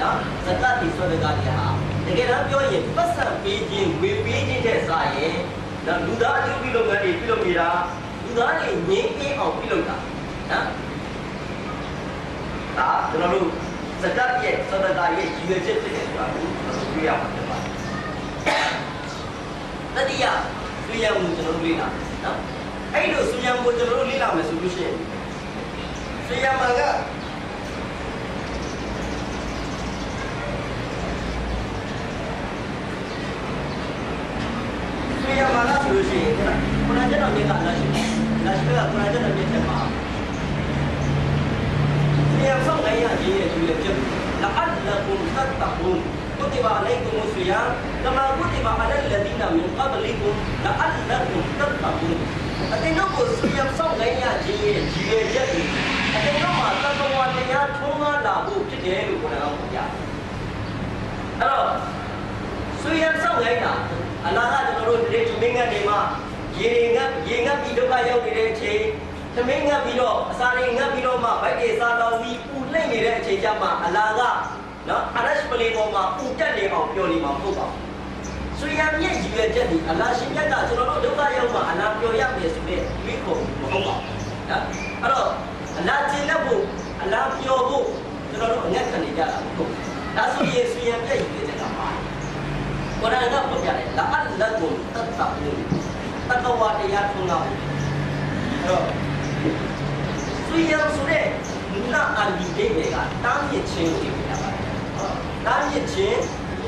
နော်ဇကတ်ဒီစတကားတွေဟာတကယ်တော့ပြောရင်ပတ်စံပေးခြင်းဝေပေးခြင်းတဲ့စာရင်နော်လူသားအကျိုးပြုလုပ်ငန်းတွေပြုလုပ်နေတာလူသားတွေငြင်းအေးအောင်ပြုလုပ်တာနော်ဒါကျွန်တော်တို့ဇကတ်ရဲ့စဒကာရဲ့ရည်ရွယ်ချက်ဖြစ်တယ်ဆိုတာကိုတွေ့ရမှာဖြစ်ပါတယ်။တတိယတွေ့ရမှုကျွန်တော်တို့လေ့လာနော်။အဲ့လိုဆွေးရမှုကျွန်တော်တို့လေ့လာမယ်ဆိုလို့ရှိရင်ဆွေးရမှာကဆွေးရမှာလားဆိုလို့ရှိရင်ခုန حيث سيام بجرو لنا ما سيوشي سيام مغا سيام مغا سيوشي كنا جنا ميقا لاشي لاشي بغا كنا جنا ميقا ما سيام سوء غيا جيه سيوية جب لعلكم تتقون كتب عليكم السيام كما كتب على الذين من قبلكم لعلكم تتقون အတင်တို့ကိုဆွေးရဆောင်နိုင်ရခြင်းရဲ့ရည်ရွယ်ချက်တွေအတင်တို့မှာသတ္တဝါတရားထုံးကားလာဖို့ဖြစ်တယ်လို့ခေါ်တာပေါ့ဗျာအဲ့တော့ဆွေးရဆောင်နိုင်တာအလားကကျွန်တော်တို့ဒီသမင်းငတ်တွေမှာရေငတ်ရေငတ်ပြီးဒုက္ခရောက်နေတဲ့အချိန်သမင်းငတ်ပြီးတော့အစာတွေငတ်ပြီးတော့မှဗိုက်တွေစားတော်ပြီးပူလှိမ့်နေတဲ့အချိန်ကျမှအလားကနော်အရရှ်ပလီပေါ်မှာပူတက်နေအောင်ပြောနေမှာမဟုတ်ပါဘူး ဆွေရမြင့်ရည်ရွယ်ချက်ဒီအလားရှင်မြတ်ကကျွန်တော်တို့ဒုက္ခရောက်မှအလားပြောရမယ်ဆိုတဲ့မိခုံမဟုတ်ပါဘူးနော်အဲ့တော့အလားကျင့်တတ်ဖို့အလားပြောဖို့ကျွန်တော်တို့အငက်ခံနေကြတာမဟုတ်ဘူးဒါဆိုရင်ဆွေရမြင့်ရည်ရွယ်ချက်ကပါကုရ်အာန်ကပြောပြတယ်လာအလ္လာဟ်ကိုတတ်တာလို့တက္ကဝတရားထုံးတာအဲ့တော့ဆွေရဆိုတဲ့မူလအန်ဒီဒေတွေကတားမြစ်ခြင်းကိုပြောတာပါတားမြစ်ခြင်း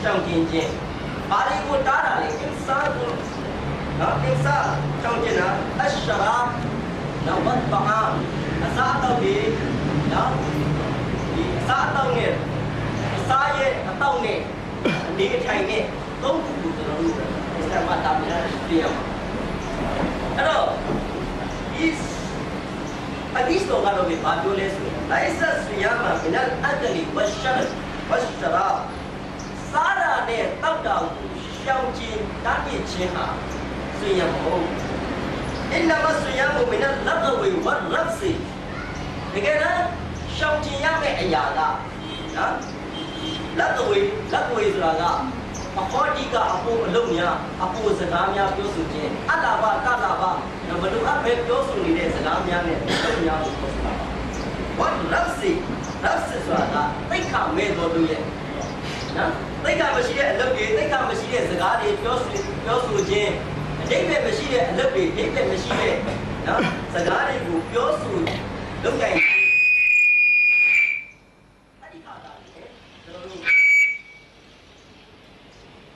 ကြောင့်ကျင်ခြင်း ဘာတွေကိုတားတာလဲအင်ဆာကိုနော်အင်ဆာကြောင့်ကျင်တာအရှရာနော်ဝတ်ဘာအစားတော့ဒီနော်ဒီအစားတော့နဲ့အစားရဲ့အတော့နဲ့အနေအထိုင် စ္စလာမ်တာပြန်ပြရမှာအဲ့တော့ဒီ حديث لو قالوا لي بعدوا ليس ليس الصيام من الاكل والشرب والشراب စားတာနဲ့တောက်တာကိုရှောင်ကျဉ်တားမြစ်ခြင်းဟာဆွေရမဟုတ်အင်နမဆွေရမမနလတ်ဝေဝတ်ရတ်စီ တကယ်တမ်းရှောင်ကျင်ရမယ့်အရာကနော်လက်သွေးလက်သွေးဆိုတာကအဟောတိကအဖို့အလုံးများအဖို့စကားများပြောဆိုခြင်းအတ္တဘတတဘမလိုအပ်ပဲပြောဆိုနေတဲ့စကားများနဲ့အလုံးများကိုပြောဆိုတာပါ what loves it loves it ဆိုတာကသိက္ခာမဲ့တော်သူရဲ့ နော်သိက္ခာမရှိတဲ့အလုပ်တွေသိက္ခာမရှိတဲ့စကားတွေပြောဆိုပြောဆိုခြင်းအတိတ်ပဲမရှိတဲ့အလုပ်တွေအတိတ်ပဲမရှိတဲ့နော်စကားတွေကိုပြောဆိုလုပ်ကြရင်အဲ့ဒီခါတာလေကျွန်တော်တို့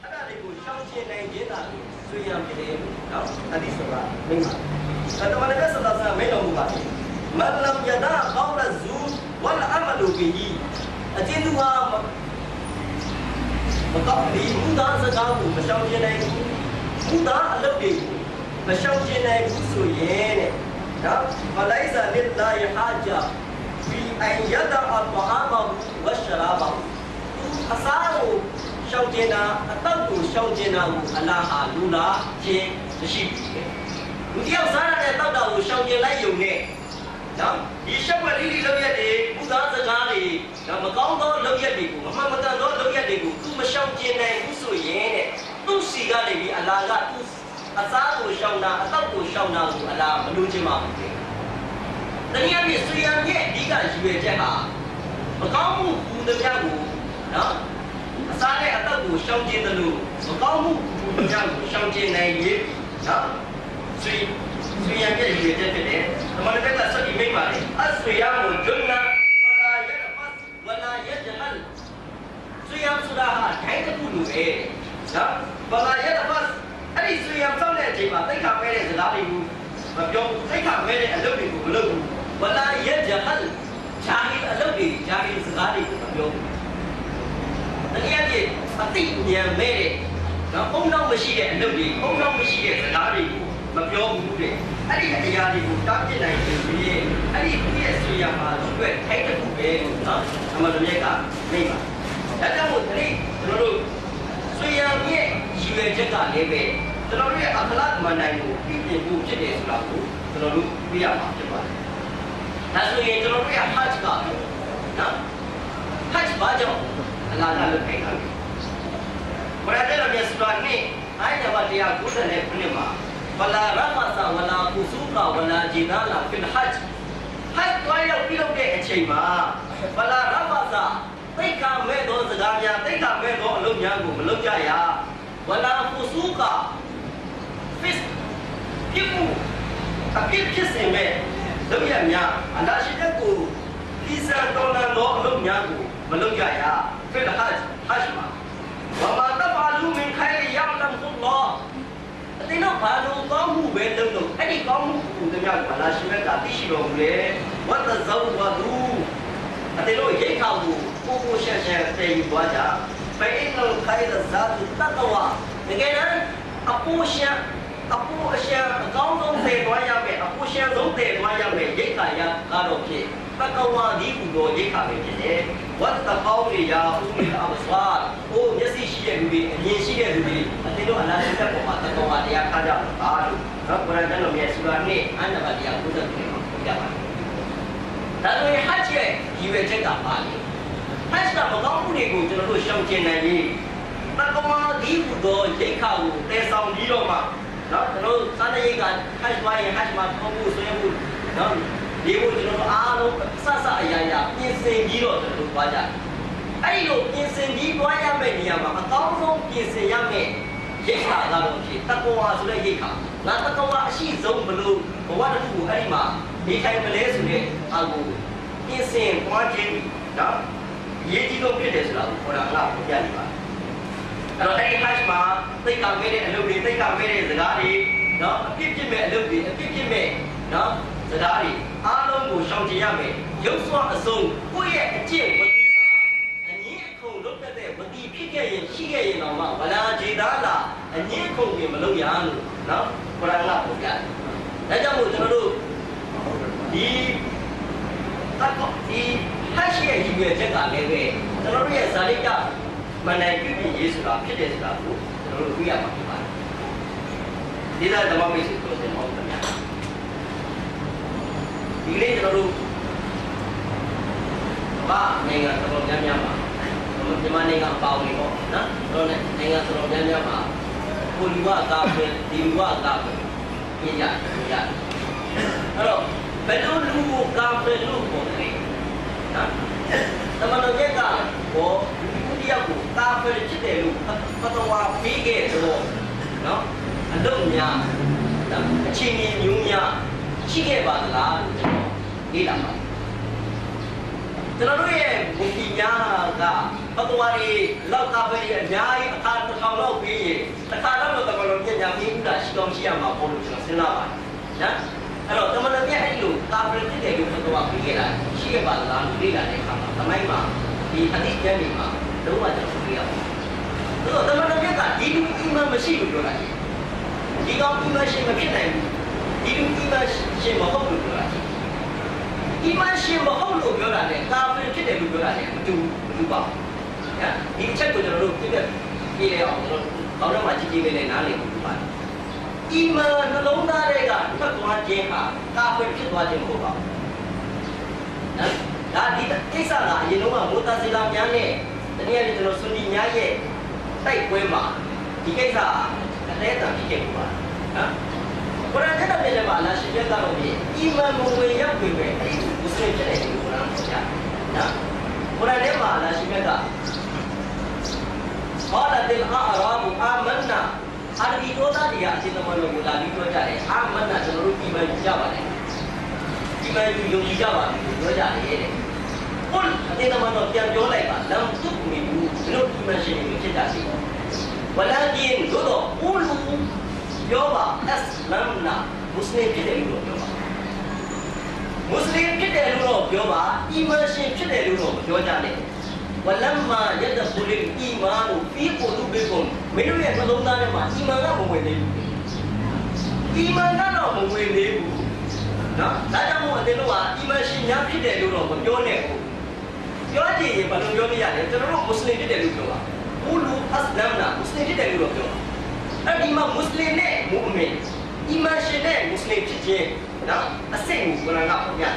အဲ့ဒါတွေကိုရှောင်ကျဉ်နိုင်ခြင်းသာဆွေးရမယ်လေနော်အဲ့ဒီဆိုတာမိမ့်ပါအဲ့တော့လည်းဆက်လာစားမိတ်တော်မူပါမလမ်ယဒါကောလဇူဝလအမလူဘီအကျဉ်းသူဟာ မကောင်းဒီဘုရားစကားကိုမရှောင်ကျဉ်နိုင်ဘူးဘုရားအလုပ်တွေကိုမရှောင်ကျဉ်နိုင်ဘူးဆိုရင်တဲ့နော်မလိုက်စာလ illah ဟာဂျာဘီအယဒအဘအာမဝရှရာဘအစားကိုရှောင်ကျဉ်တာအတော့ကိုရှောင်ကျဉ်တာကိုအလားဟာလူလားခြင်းမရှိဘူးလူတယောက်စားရတဲ့တောက်တာကိုရှောင်ကျဉ်လိုက်ယုံနဲ့နော်ဒီရှက်ွက်လေးလေးလောက်ရက်တွေဘု ရားစကားတွေနော်မကောင်းသောလောက်ရက်တွေကိုမမှန်မကန်သောလောက်ရက်တွေကိုသူမရှောင်ကျဉ်နိုင်ဘူးဆိုရင်တဲ့သူ့စီကနေပြီးအလားကသူ့အစားကိုရှောင်တာအတော့ကိုရှောင်တာကိုအလားမလို့ခြင်းပါဘူးတနည်းအားဖြင့်ဆွေရံရဲ့အဓိကရည်ရွယ်ချက်ဟာမကောင်းမှုပူသမျှကိုနော်အစားနဲ့အတော့ကိုရှောင်ကျဉ်တယ်လို့မကောင်းမှုပူသမျှကိုရှောင်ကျဉ်နိုင်ရေးနော်ဆွေဆွေရံရဲ့ရည်ရွယ်ချက်ဖြစ်တယ်။ဒါမှလည်းကစက်ဒီမိတ်ပါလေ။အဆွေရံကိုဂျွန်းနာဝလာယဒဖတ်ဝလာယဂျဟလ် ဆွေရံဆိုတာဟာဒိုင်းတစ်ခုလိုပဲ။နော်ဝလာယဒဖတ်အဲ့ဒီဆွေရံစောင့်တဲ့အချိန်မှာတိတ်ခါမဲတဲ့စကားတွေကိုမပြောဘူးတိတ်ခါမဲတဲ့အလုပ်တွေကိုမလုပ်ဘူး။ဝလာယဂျဟလ်ဂျာဟီအလုပ်တွေဂျာဟီစကားတွေကိုမပြောဘူး။တကယ်ကြီးအတိဉာဏ်မဲ့တဲ့နော်အုံနောက်မရှိတဲ့အလုပ်တွေအုံနောက်မရှိတဲ့စကားတွေကိုမပြောဘူးတဲ့အဲ့ဒီအရာတွေကိုတားပြစ်နိုင်ခြင်းပြီးရင်အဲ့ဒီသူ့ရဲ့ဆွေရမှာသူ့ရဲ့ထိုက်တဲ့ခုပဲလို့နော်အမှန်တကယ်ကမိပါ ဒါကြောင့်မို့ဒီကျွန်တော်တို့ဆွေရံရဲ့ရည်ရွယ်ချက်ကလည်းပဲကျွန်တော်တို့ရဲ့အခလမနိုင်ကိုပြည့်ပြည့်ဖို့ဖြစ်တယ်ဆိုတာကိုကျွန်တော်တို့သိရမှာဖြစ်ပါတယ်။ဒါဆိုရင်ကျွန်တော်တို့ရဲ့ hatch ကနော် hatch ဘာကြောင့်အလားတူလုပ်ခိုင်းတာလဲ။ဘာသာတော်ရဲ့စတော်နဲ့အဲ့ဒီဘာတရားကိုယ်တိုင်နဲ့ခုနှစ်မှာဝလာရမသဝလာကုစုကဝလာဂျီနာလာဖီလ်ဟတ်ဟတ်တွားရောက်ပြုလုပ်တဲ့အချိန်မှာဝလာရမသ သိက္ခာမဲ့သောစကားများသိက္ခာမဲ့သောအလုပ်များကိုမလုပ်ကြရဝလာဖူစုကဖစ်ပြမှုအပြစ်ဖြစ်စင်မဲ့လုပ်ရများအနာရှိတဲ့ကိုဒီစံတော်လန်သောအလုပ်များကိုမလုပ်ကြရဖိလဟတ်ဟတ်မှာဝမာတဖာလူမင်ခိုင်ရမ်လမ်ခုလောအတင်းတော့ဘာလို့ကောင်းမှုပဲလုပ်လို့အဲ့ဒီကောင်းမှုကိုတမန်ကလာရှိမဲ့ကသိရှိတော်မူလေဝတ်တဇောဝဒူ အတင်းတော့ရိတ်ခါကိုကိုကိုရှက်ရှက်တည်ယူသွားကြဘယ်အင်းလို့ခိုင်တဲ့ဇာတ်တတဝတကယ်တော့အပူရှက်အပူအရှက်အကောင်းဆုံးတည်သွားရမယ်အပူရှက်ဆုံးတည်သွားရမယ်ရိတ်ခါရကတော့ဖြစ်တကဝါဒီဟူသောရိတ်ခါပဲဖြစ်တယ်ဝတ်တကောင်းတွေရာဦးမီအဘဆွာအိုးမျက်စိရှိတဲ့လူတွေအမြင်ရှိတဲ့လူတွေအတင်းတို့အလားရှိတဲ့ပုံမှာတကဝါတရားခါကြပါလို့နော်ကုရ်အာန်တော်မြတ်ဆူရာနဲ့အန္တဘာတရားကိုသက်တယ်မှာပြပါတယ် ဒါဆိုရင်ဟတ်ရဲ့ရည်ရွယ်ချက်ကပါလေဟတ်ကမကောင်းမှုတွေကိုကျွန်တော်တို့ရှောင်ကျဉ်နိုင်ရေးတကဝါဒီဟူသောရိတ်ခါကိုတည်ဆောင်ပြီးတော့မှနော်ကျွန်တော်စာနေရိတ်ကဟတ်ဝိုင်းဟတ်မှာပုံမှုဆွေးမှုနော်ဒီကိုကျွန်တော်တို့အားလုံးစစအရာရာပြင်ဆင်ပြီးတော့ကျွန်တော်တို့သွားကြတယ်။အဲ့ဒီလိုပြင်ဆင်ပြီးသွားရမယ့်နေရာမှာအကောင်းဆုံးပြင်ဆင်ရမယ့်ရိတ်ခါကတော့ဖြစ်တကွာဆိုတဲ့ရိတ်ခါငါတကွာအရှိဆုံးဘလို့ဘဝတစ်ခုကိုအဲ့ဒီမှာ နေထိုင်မလဲဆိုတဲ့အာကိုပြင်ဆင်ပွားခြင်းနော်ရေးကြည့်လို့ဖြစ်တယ်ဆိုတာကိုခေါ်တာကပြောပြနေပါတယ်။အဲ့တော့အဲ့ဒီ hash မှာသိက္ခာမဲတဲ့အလုပ်တွေသိက္ခာမဲတဲ့စကားတွေနော်အပြစ်ပြစ်မဲ့အလုပ်တွေအပြစ်ပြစ်မဲ့နော်စကားတွေအားလုံးကိုရှောင်ကျင်ရမယ်ရုပ်စွာအစုံကိုယ့်ရဲ့အကျင့်ဝတိမှာအငင်းအခုံလွတ်တတ်တဲ့ဝတိဖြစ်ခဲ့ရင်ရှိခဲ့ရင်တော့မှဝလာခြေသားလားအငင်းအခုံပြင်မလုပ်ရလို့နော်ကုရ်အာန်ကပြောပြတယ်ဒါကြောင့်မို့ကျွန်တော်တို့ ဒီတတ်ဒီဟတ်ရှိရဲ့ရည်ရွယ်ချက်ကလည်းပဲကျွန်တော်တို့ရဲ့ဇာတိကမန္တန်ပြုပြင်ရေးဆိုတာဖြစ်တယ်ဆိုတာကိုကျွန်တော်တို့သိရမှာဖြစ်ပါတယ်ဒီသားဓမ္မမိတ်ဆွေတို့စင်ဟုတ်တယ်ဒီကနေ့ကျွန်တော်တို့ဘာနိုင်ငံတော်တော်များများမှာမြန်မာနိုင်ငံပေါင်းနေပေါ့နော်တော့နိုင်ငံတော်တော်များများမှာကိုလူဝကာဖယ်ဒီလူဝကာဖယ်ပြင်ကြပြင်ကြအဲ့တော့ ဘယ်လိုလူကိုကာဖယ်လို့ခေါ်တယ်နော်သမဏေကဘောဒီတယောက်ကိုကာဖယ်ဖြစ်တယ်လို့ပတဝါပြီးခဲ့တော့နော်အလုံးများနော်အချင်းမျိုးများရှိခဲ့ပါသလားလို့ကျွန်တော်လေ့လာပါတယ်ကျွန်တော်တို့ရဲ့ဘုံဒီများကပတဝါတွေလောက်ကပဲအများကြီးအခါတစ်ထောင်လောက်ပြီးရင်တစ်ခါတော့တမလုံးပြညာပြီးဥဒါရှိကောင်းရှိရမှာပေါ့လို့ကျွန်တော်စဉ်းစားပါတယ်နော် အဲ့တော့တမန်တော်ပြအဲ့လိုကာပရစ်တဲ့လူပတဝါပြီးခဲ့တာရှိခဲ့ပါလားလို့လေ့လာတဲ့အခါမှာသမိုင်းမှာဒီအတိတ်ကျမ်းတွေမှာလုံးဝကျွန်တော်တွေ့ရပါတယ်။ဒါတော့တမန်တော်ပြကဒီလူအီမန်မရှိလို့ပြောတာ။ဒီကောင်အီမန်ရှိမဖြစ်နိုင်ဘူး။ဒီလူအီမန်ရှိမဟုတ်လို့ပြောတာ။အီမန်ရှိမဟုတ်လို့ပြောတာနဲ့ကာပရစ်ဖြစ်တယ်လို့ပြောတာနဲ့မတူမတူပါဘူး။နော်ဒီအချက်ကိုကျွန်တော်တို့ပြည့်ပြည့်ပြည့်ရအောင်ကျွန်တော်ကောင်းတော့မှကြည့်ကြည့်လေးနဲ့နားလည်ဖို့ပါတယ်။ အီမန်နှလုံးသားတွေကထွက်သွားခြင်းဟာကာပရစ်ဖြစ်သွားခြင်းမဟုတ်ပါဘူး။နော်ဒါဒီကိစ္စကအရင်တော့မိုတာဇီလာများနဲ့တနည်းအားဖြင့်ကျွန်တော်ဆွန်ဒီများရဲ့တိုက်ပွဲမှာဒီကိစ္စအလဲတံဖြစ်ခဲ့ပါနော်ကုရ်အာန်ထဲမှာလည်းပါလာရှိပြကတော့ဒီအီမန်မဝင်ရောက်ပြီပဲအဲ့ဒီမွတ်စလင်ဖြစ်တဲ့ဒီကုရ်အာန်ကိုကြားနော်ကုရ်အာန်ထဲမှာလာရှိပြက قالت الأعراب آمنا အာရဘီတို့သားတွေကအရှင်သမန်တော်ကိုလာပြီးပြောကြတယ်အာမန္နာကျွန်တော်တို့ဒီမှာကြပါလေဒီမှာယူယုံကြည်ကြပါလို့ပြောကြတယ်တဲ့ဟုတ်အတေသမန်တော်ပြန်ပြောလိုက်ပါလမ်တုမီဘူးတို့ဒီမှာရှင်နေဖြစ်တာစီဝလာကင်တို့တော့ဦးလူပြောပါအစ္စလမ်နာမွတ်စလင်ဖြစ်တယ်လို့ပြောပါမွတ်စလင်ဖြစ်တယ်လို့တော့ပြောပါအီမန်ရှင်ဖြစ်တယ်လို့တော့မပြောကြနဲ့ ဝလမ်မာယဒခူလ်အီမာနဖီကူလူဘီကွန်မင်းတို့ရဲ့နှလုံးသားထဲမှာအီမန်ကမဝင်သေးဘူးအီမန်ကတော့မဝင်သေးဘူးနော်ဒါကြောင့်မို့အတင်တို့ကအီမန်ရှင်များဖြစ်တယ်လို့တော့မပြောနဲ့ဘူးပြောကြည့်ရင်ဘာလို့ပြောမရလဲကျွန်တော်တို့မွတ်စလင်ဖြစ်တယ်လို့ပြောတာဘူလူအစ္စလမ်နာမွတ်စလင်ဖြစ်တယ်လို့ပြောတာအဲဒီမှာမွတ်စလင်နဲ့မူမင်အီမန်ရှင်နဲ့မွတ်စလင်ဖြစ်ခြင်းနော်အစိမ့်ကိုကုရ်အာန်ကဖော်ပြတယ်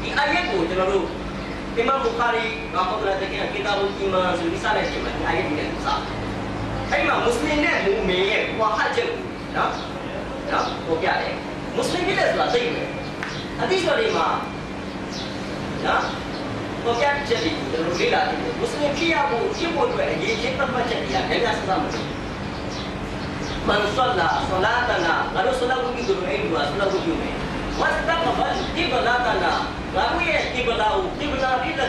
ဒီအယက်ကိုကျွန်တော်တို့ Imam Bukhari rahmatullahi alaihi kitabul iman ဆိုပြီးစတဲ့ချိန်မှာဒီအယက်ကိုလည်းစအဲ့မှာမွတ်စလင်နဲ့မူမင်ရဲ့ကွာဟချက်ကိုနော်နော်ပေါ်ပြတယ်မွတ်စလင်ဖြစ်တယ်ဆိုတာသိတယ်အတိဆိုတွေမှာနော်ပေါ်ပြချက်တွေ ကျွန်တော်လေ့လာတယ်မွတ်စလင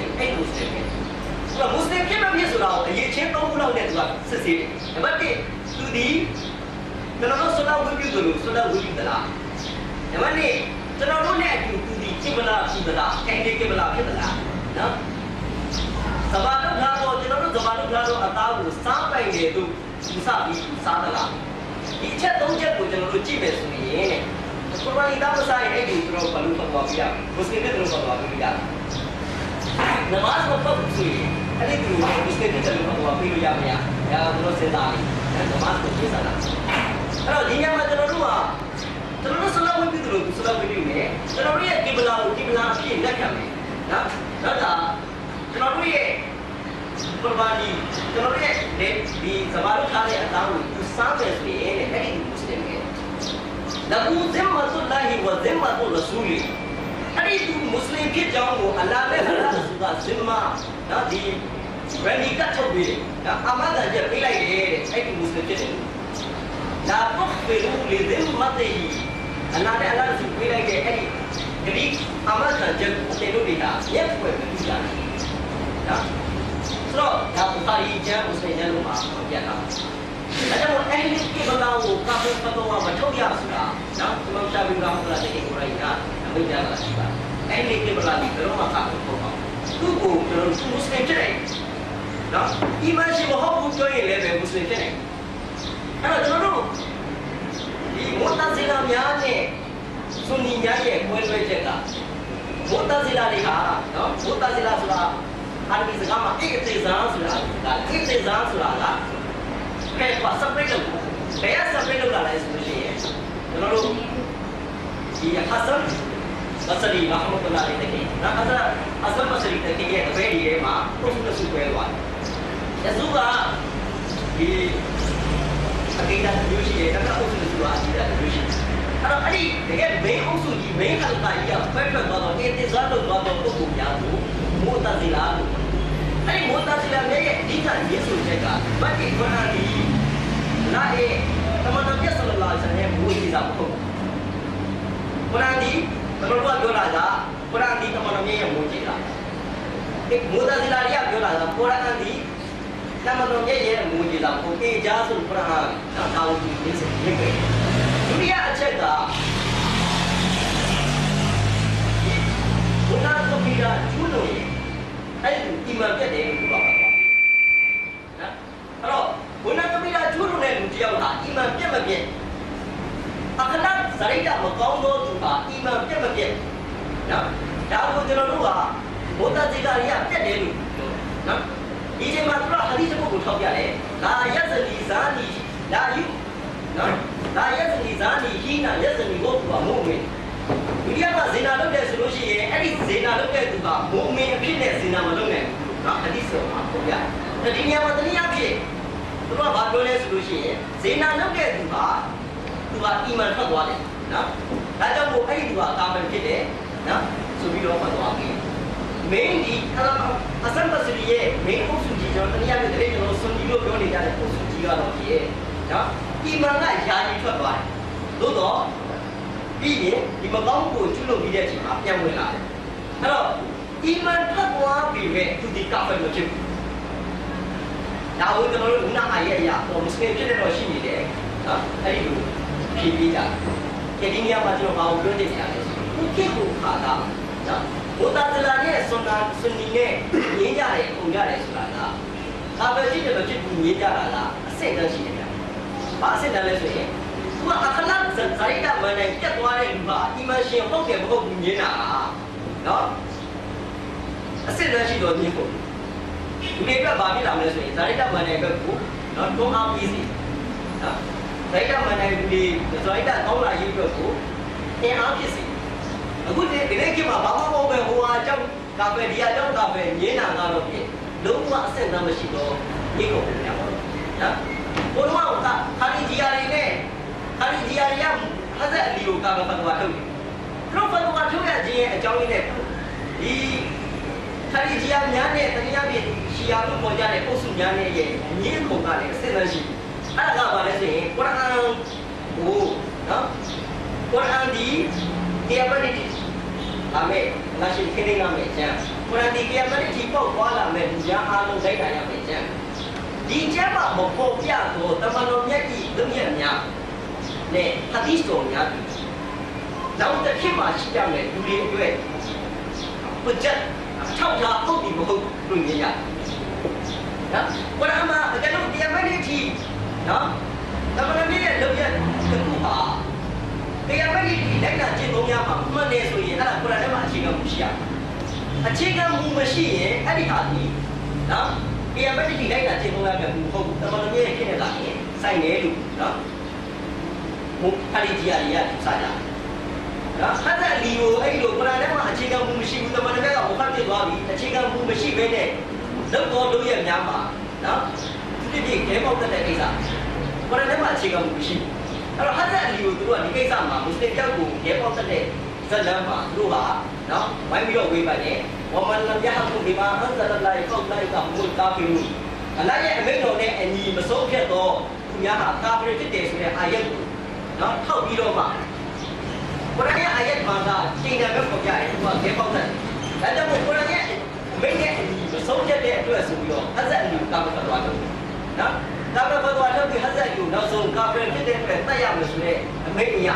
်ဖြစ်ရဖို့ဖြစ်ဖို့အတွက်အရေးကြီးသတ်မှတ်ချက်တွေကလည်းများစစမလို့မန်ဆလာဆလာတနာငါတို့ဆလာဝိကိတို့အဲ့ဒီကဆလာဝိကိမယ်ဝတ်တကဘတ်ဒီဘလာတနာ Lakuye kiblau kibla bila kamne wala jala dhabihatana lakwa zabaru nare atawu same ဆိုရင်တော့ဘုရား မွတ်စလင်အဲ့မွတ်စလင်ပဲသူကမွတ်စလင်ဖြစ်မဖြစ်ဆိုတာကိုအရေးချင်းသုံးခုလောက်နဲ့သူကစစ်ဆေးတယ်နံပါတ်1သူဒီကျွန်တော်တို့ဆွလာဝိပုသလိုဆွလာဝိပုသလားနံပါတ်2ကျွန်တော်တို့နဲ့အတူသူဒီကိဗလာရှိသလားအဲ့ဒီကိဗလာဖြစ်သလားနော်ဇဘာလုလာတော့ကျွန်တော်တို့ဇဘာလုလာတော့အသားကိုစားပိုင်တယ်သူယူဆပြီးစားသလားဒီချက်သုံးချက်ကိုကျွန်တော်တို့ကြည့်မယ်ဆိုရင်တဲ့ကုရ်အာန်သားမဆိုင်အဲ့ဒီကျွန်တော်ဘလို့ဖတ်သွားပြရမွတ်စလင်တွေတို့ဖတ်သွားပြရနမတ်မဖတ်ဘူးဆိုရင်အဲ့ဒီလိုမွတ်စလင်တွေတို့ဖတ်သွားပြလို့ရမလားဒါကတို့စဉ်းစားတယ်နမတ်ကိုပြစားတာအဲ့တော့ဒီညမှာကျွန်တော်တို့ကကျွန်တော်တို့ဆလာဝတ်ပြီးတို့ဆလာဝတ်ပြီးမယ်ကျွန်တော်တို့ရဲ့ကိဘလာကိုကိဘလာအဖြစ်လက်ခံမယ်နော်တော့ဒါကျွန်တော်တို့ရဲ့ ကုရ်အာန်ကျွန်တော်တို့ရဲ့ဒီဇဘာလုထားတဲ့အသားကိုသူစားမယ်ဆိုရင်အဲ့ဒီမွတ်စလင်တွေလကူဇင်မတ်လာဟီဝဇင်မတ်ရဆူလီအဲ့ဒီသူမွတ်စလင်ဖြစ်ကြောင်းကိုအလ္လာဟ်နဲ့အလ္လာဟ်ရဆူကဇင်မာနော်ဒီရန်ဒီကတ်ထုတ်ပြီးဒါအမဒန်ကျပြလိုက်တယ်တဲ့အဲ့ဒီမွတ်စလင်ဖြစ်တယ်လာတုဖီရူလီဇင်မတ်ဟီအလ္လာဟ်နဲ့အလ္လာဟ်ရဆူပြလိုက်တဲ့အဲ့ဒီဒီအမဒန်ကျအတေလို့နေတာရက်ွယ်ပြီးကြတယ်နော် ဆိုတော့ဒါဘူခါရီကျမ်းဥစိန်ကျမ်းလို့မှာပြန်လာဒါကြောင့်အဲ့ဒီကိဗလာကိုကာဖတ်ဖတ်တော့မထုတ်ရဆိုတာနော်ဒီမှာရှာပြီးတော့ဟောလာတဲ့ကိုရိုင်းကအမိန့်ကြားလာရှိပါအဲ့ဒီကိဗလာဒီဘယ်တော့မှကာဖတ်ဖို့ပေါ့သူ့ကိုကျွန်တော်မွတ်စလင်ဖြစ်တယ်နော်အီမန်ရှိမဟုတ်ဘူးပြောရင်လည်းပဲမွတ်စလင်ဖြစ်တယ်အဲ့တော့ကျွန်တော်တို့ဒီမွတ်တဇီလာများနဲ့ဆွန်နီများရဲ့ပွဲလွဲချက်ကမွတ်တဇီလာတွေဟာနော်မွတ်တဇီလာဆိုတာ အာရဘီစကားမှာအိတ်တေဇာဆိုတာကအိတ်တေဇာဆိုတာကကဲပါ separate လုပ်ဘယ်က separate လုပ်လာလဲဆိုလို့ရှိရင်မဒီဟာဆန်မဆရီဘာမှမလာတဲ့ကိနော်ဟာဆန်ဟာဆန်မဆရီတဲ့ကိရဲ့အဘဲဒီရဲ့မှာပုစုစုပဲသွားတယ်ယဆုကဒီအကိဒါမျိုးရှိရဲ့တခါပုစုစုကအကိဒါမျိုးရှိအဲ့တော့အဲ့ဒီတကယ် main အုပ်စုကြီး main ဟန်တာကြီးကဖက်ဖက်သွားတော့အင်းတစ်စားလို့သွားတော့ပုဂ္ဂိုလ်များကို မိုးတစီလာလို့အဲ့ဒီမိုးတစီလာရဲ့အဓိကရင်းဆိုချက်ကဘတ်ကိခွန်အာဒီလာရဲ့တမန်တော်ပြဆလလာဆန်ရဲ့မူကြီးစားပုဂ္ဂိုလ်ကုရ်အာန်ဒီကျွန်တော်တို့ကပြောတာကကုရ်အာန်ဒီတမန်တော်ရဲ့မူကြီးလားဒီမိုးတစီလာတွေကပြောတာကကုရ်အာန်ဒီတမန်တော်ရဲ့ရဲ့မူကြီးလားကိုအေဂျာဆိုကုရ်အာန်တော့တောင်းပြီးရင်းစရင်းပဲဒုတိယအချက်ကဘုရား ကပိရာကျူးလို့အဲ့ဒီအီမန်ပြတ်တယ်လို့ပြောတာနော်အဲ့တော့ဘုရားကပိရာကျူးလို့တဲ့လူတယောက်ဟာအီမန်ပြတ်မပြတ်အခလတ်ဇရိတမကောင်းသောသူဟာအီမန်ပြတ်မပြတ်နော်ဒါကိုကျွန်တော်တို့ကဘုဒ္ဓဇေကရိယပြတ်တယ်လို့ပြောနော်ဒီချိန်မှာသူကဟာဒီစ်ဘုတ်ကိုထောက်ပြတယ်လာယဇနီဇာနီလာယူနော်လာယဇနီဇာနီဟိနာယဇနီဘုတ်ကမုံဝင် ဒုတိယကဇေနာလုပ်တယ်ဆိုလို့ရှိရင်အဲ့ဒီဇေနာလုပ်တဲ့သူကမုံမင်းအဖြစ်နဲ့ဇေနာမလုပ်နိုင်ဘူးနော်ဟာဒီစ်ဆိုမှာပေါ့ဗျာဒီနေရာမှာတနည်းအားဖြင့်သူကဘာပြောလဲဆိုလို့ရှိရင်ဇေနာလုပ်တဲ့သူကသူကအီမန်ထွက်သွားတယ်နော်ဒါကြောင့်မို့အဲ့ဒီသူကကာမန်ဖြစ်တယ်နော်ဆိုပြီးတော့မှသွားပြီ main ဒီအစံပစရီရဲ့ main အုပ်စုကြီးကျွန်တော်တနည်းအားဖြင့်တကယ်ကျွန်တော်ဆွန်ကြီးလို့ပြောနေကြတဲ့အုပ်စုကြီးကတော့ဒီရဲ့နော်အီမန်ကယာယီထွက်သွားတယ်သို့တော့ ပြီးရင်ဒီမကောင်းကိုကျွလို့ပြီးတဲ့အချိန်မှာပြန်ဝင်လာတယ်အဲ့တော့အီမန်ထွက်သွားပြီပဲသူဒီကာဖယ်မဖြစ်ဘူးဒါကိုကျွန်တော်တို့နာအာရဲ့အရာပေါ်မစလင်ဖြစ်တဲ့တော့ရှိနေတယ်နော်အဲ့ဒီလိုဖြည့်ပြီးကြတယ်ဒီနေရာမှာကျွန်တော်ဘာကိုပြောနေကြလဲဘုခေတ်ကိုခါတာနော်ဘုဒ္ဓဇလာနဲ့ဆွန်နာဆွန်နီနဲ့ငင်းကြတယ်ပုံကြတယ်ဆိုတာကကာဖယ်ဖြစ်တယ်မဖြစ်ဘူးငင်းကြတာကအစစ်တမ်းရှိတယ်ဗျဘာအစစ်တမ်းလဲဆိုရင်သူ ကအခလတ်ဇိုင်တာမန်နိုင်ပြတ်သွားတဲ့လူဟာအီမန်ရှင်ဟုတ်တယ်မဟုတ်ဘူးငင်းတာနော်အစစ်တမ်းရှိတော့ငင်းဖို့ဒီနေ့ကဘာဖြစ်လာမလဲဆိုရင်ဇိုင်တာမန်နိုင်ဘက်ကိုနော်တွန်းအားပေးစီနော်ဇိုင်တာမန်နိုင်လူတွေဇိုင်တာကောင်းလာရေးအတွက်ကိုအင်အားဖြစ်စီအခုဒီဒီနေ့ကမှဘာမှမဟုတ်ပဲဟိုဟာကြောင့်ကာဖယ်ဒီဟာကြောင့်ကာဖယ်ငင်းတာကတော့ဖြစ်လုံးဝအစစ်တမ်းမရှိတော့ငင်းကုန်တယ်နော်ဘုရားကခါရီဂျီယာရီနဲ့ ခါရီဂျီယာရီကဟဇက်အလီကိုကာမဖတ်တော်ထုတ်တယ်။သူတို့ဖတ်တော်ထုတ်ရခြင်းရဲ့အကြောင်းရင်းနဲ့ဒီခါရီဂျီယာများနဲ့တနည်းအားဖြင့်ရှီယာလို့ပေါ်ကြတဲ့အုပ်စုများနဲ့ရဲ့အငင်းခုံကလည်းအစစ်တမ်းရှိ။အဲ့ဒါကဘာလဲဆိုရင်ကုရ်အာန်ကိုနော်ကုရ်အာန်ဒီတရားပတ်တိအမေငါရှိခေနေနာမေကျန်ကုရ်အာန်ဒီတရားပတ်တိပေါ့ပွားလာမယ်လူများအားလုံးလိုက်တာရမယ်ကျန်ဒီကျမ်းမှာမပေါ်ပြတော့တမန်တော်မြတ်ကြီးလူမြတ်များ နဲ့ဟာဒီစ်တော်များပြီနောက်တစ်ခေတ်မှာရှိကြမယ်လူတွေအတွက်ပကြက်ထောက်ထားဟုတ်ပြီမဟုတ်တွေ့ရရနော်ကုရ်အာန်မှာအကယ်လို့တရားပတ်တိနော်တမန်တော်မြတ်ရဲ့လူရတစ်ခုပါတရားပတ်တိလိုက်တာကျင့်သုံးရမှာမှန်တယ်ဆိုရင်အဲ့ဒါကုရ်အာန်ထဲမှာအခြေခံမှုရှိရအခြေခံမှုမရှိရင်အဲ့ဒီဟာဒီနော်တရားပတ်တိလိုက်တာကျင့်သုံးရမှာမဟုတ်ဘူးတမန်တော်မြတ်ရဲ့ဖြစ်နေတာရင်ဆိုင်တယ်လို့နော် ဘုခရီကြီးရရစားကြနော်ဟတ်တဲ့လီကိုအဲ့ဒီလိုကုရ်အာန်ထဲမှာအခြေခံမှုမရှိဘူးတမန်တော်မြတ်ကဘုခတ်ပြသွားပြီအခြေခံမှုမရှိဘဲနဲ့လောက်တော်လို့ရများမှာနော်ဒီပြည့်ခဲပေါက်တဲ့ကိစ္စကုရ်အာန်ထဲမှာအခြေခံမှုမရှိဘူးအဲ့တော့ဟတ်တဲ့အလီကိုသူတို့ကဒီကိစ္စမှာမွတ်စလင်ကြောက်ကိုရဲပေါက်တဲ့ဇလန်မှာသူတို့ဟာနော်ဝိုင်းပြီးတော့ဝေးပါတယ်ဝမန်လမ်ယဟကုဘီမာအန်ဇလလာဟ်ကောက်လိုက်ကမူကာဖီရူအလ္လာဟ်ရဲ့အမိန့်တော်နဲ့အညီမဆုံးဖြတ်တော့သူများဟာကာဖီဖြစ်တယ်ဆိုတဲ့အာယတ်ကို နော်ထောက်ပြီးတော့မှကုရ်အာန်ရဲ့အာယတ်မှာကချိန်တယ်ပဲပေါ်ပြတယ်သူကရဲပေါက်တဲ့ဒါကြောင့်မို့ကုရ်အာန်ရဲ့အမိန့်နဲ့အညီမဆုံးဖြတ်တဲ့အတွက်ဆိုပြီးတော့ဟတ်တဲ့အလီကိုကာဖီသွားတယ်နော်ဒါပေမဲ့ဘတော်ထုတ်ပြီးဟဇက်ကိုနောက်ဆုံးကာဖယ်ဖြစ်တဲ့အတွက်တတ်ရမယ်ဆိုတဲ့အမိန့်အရ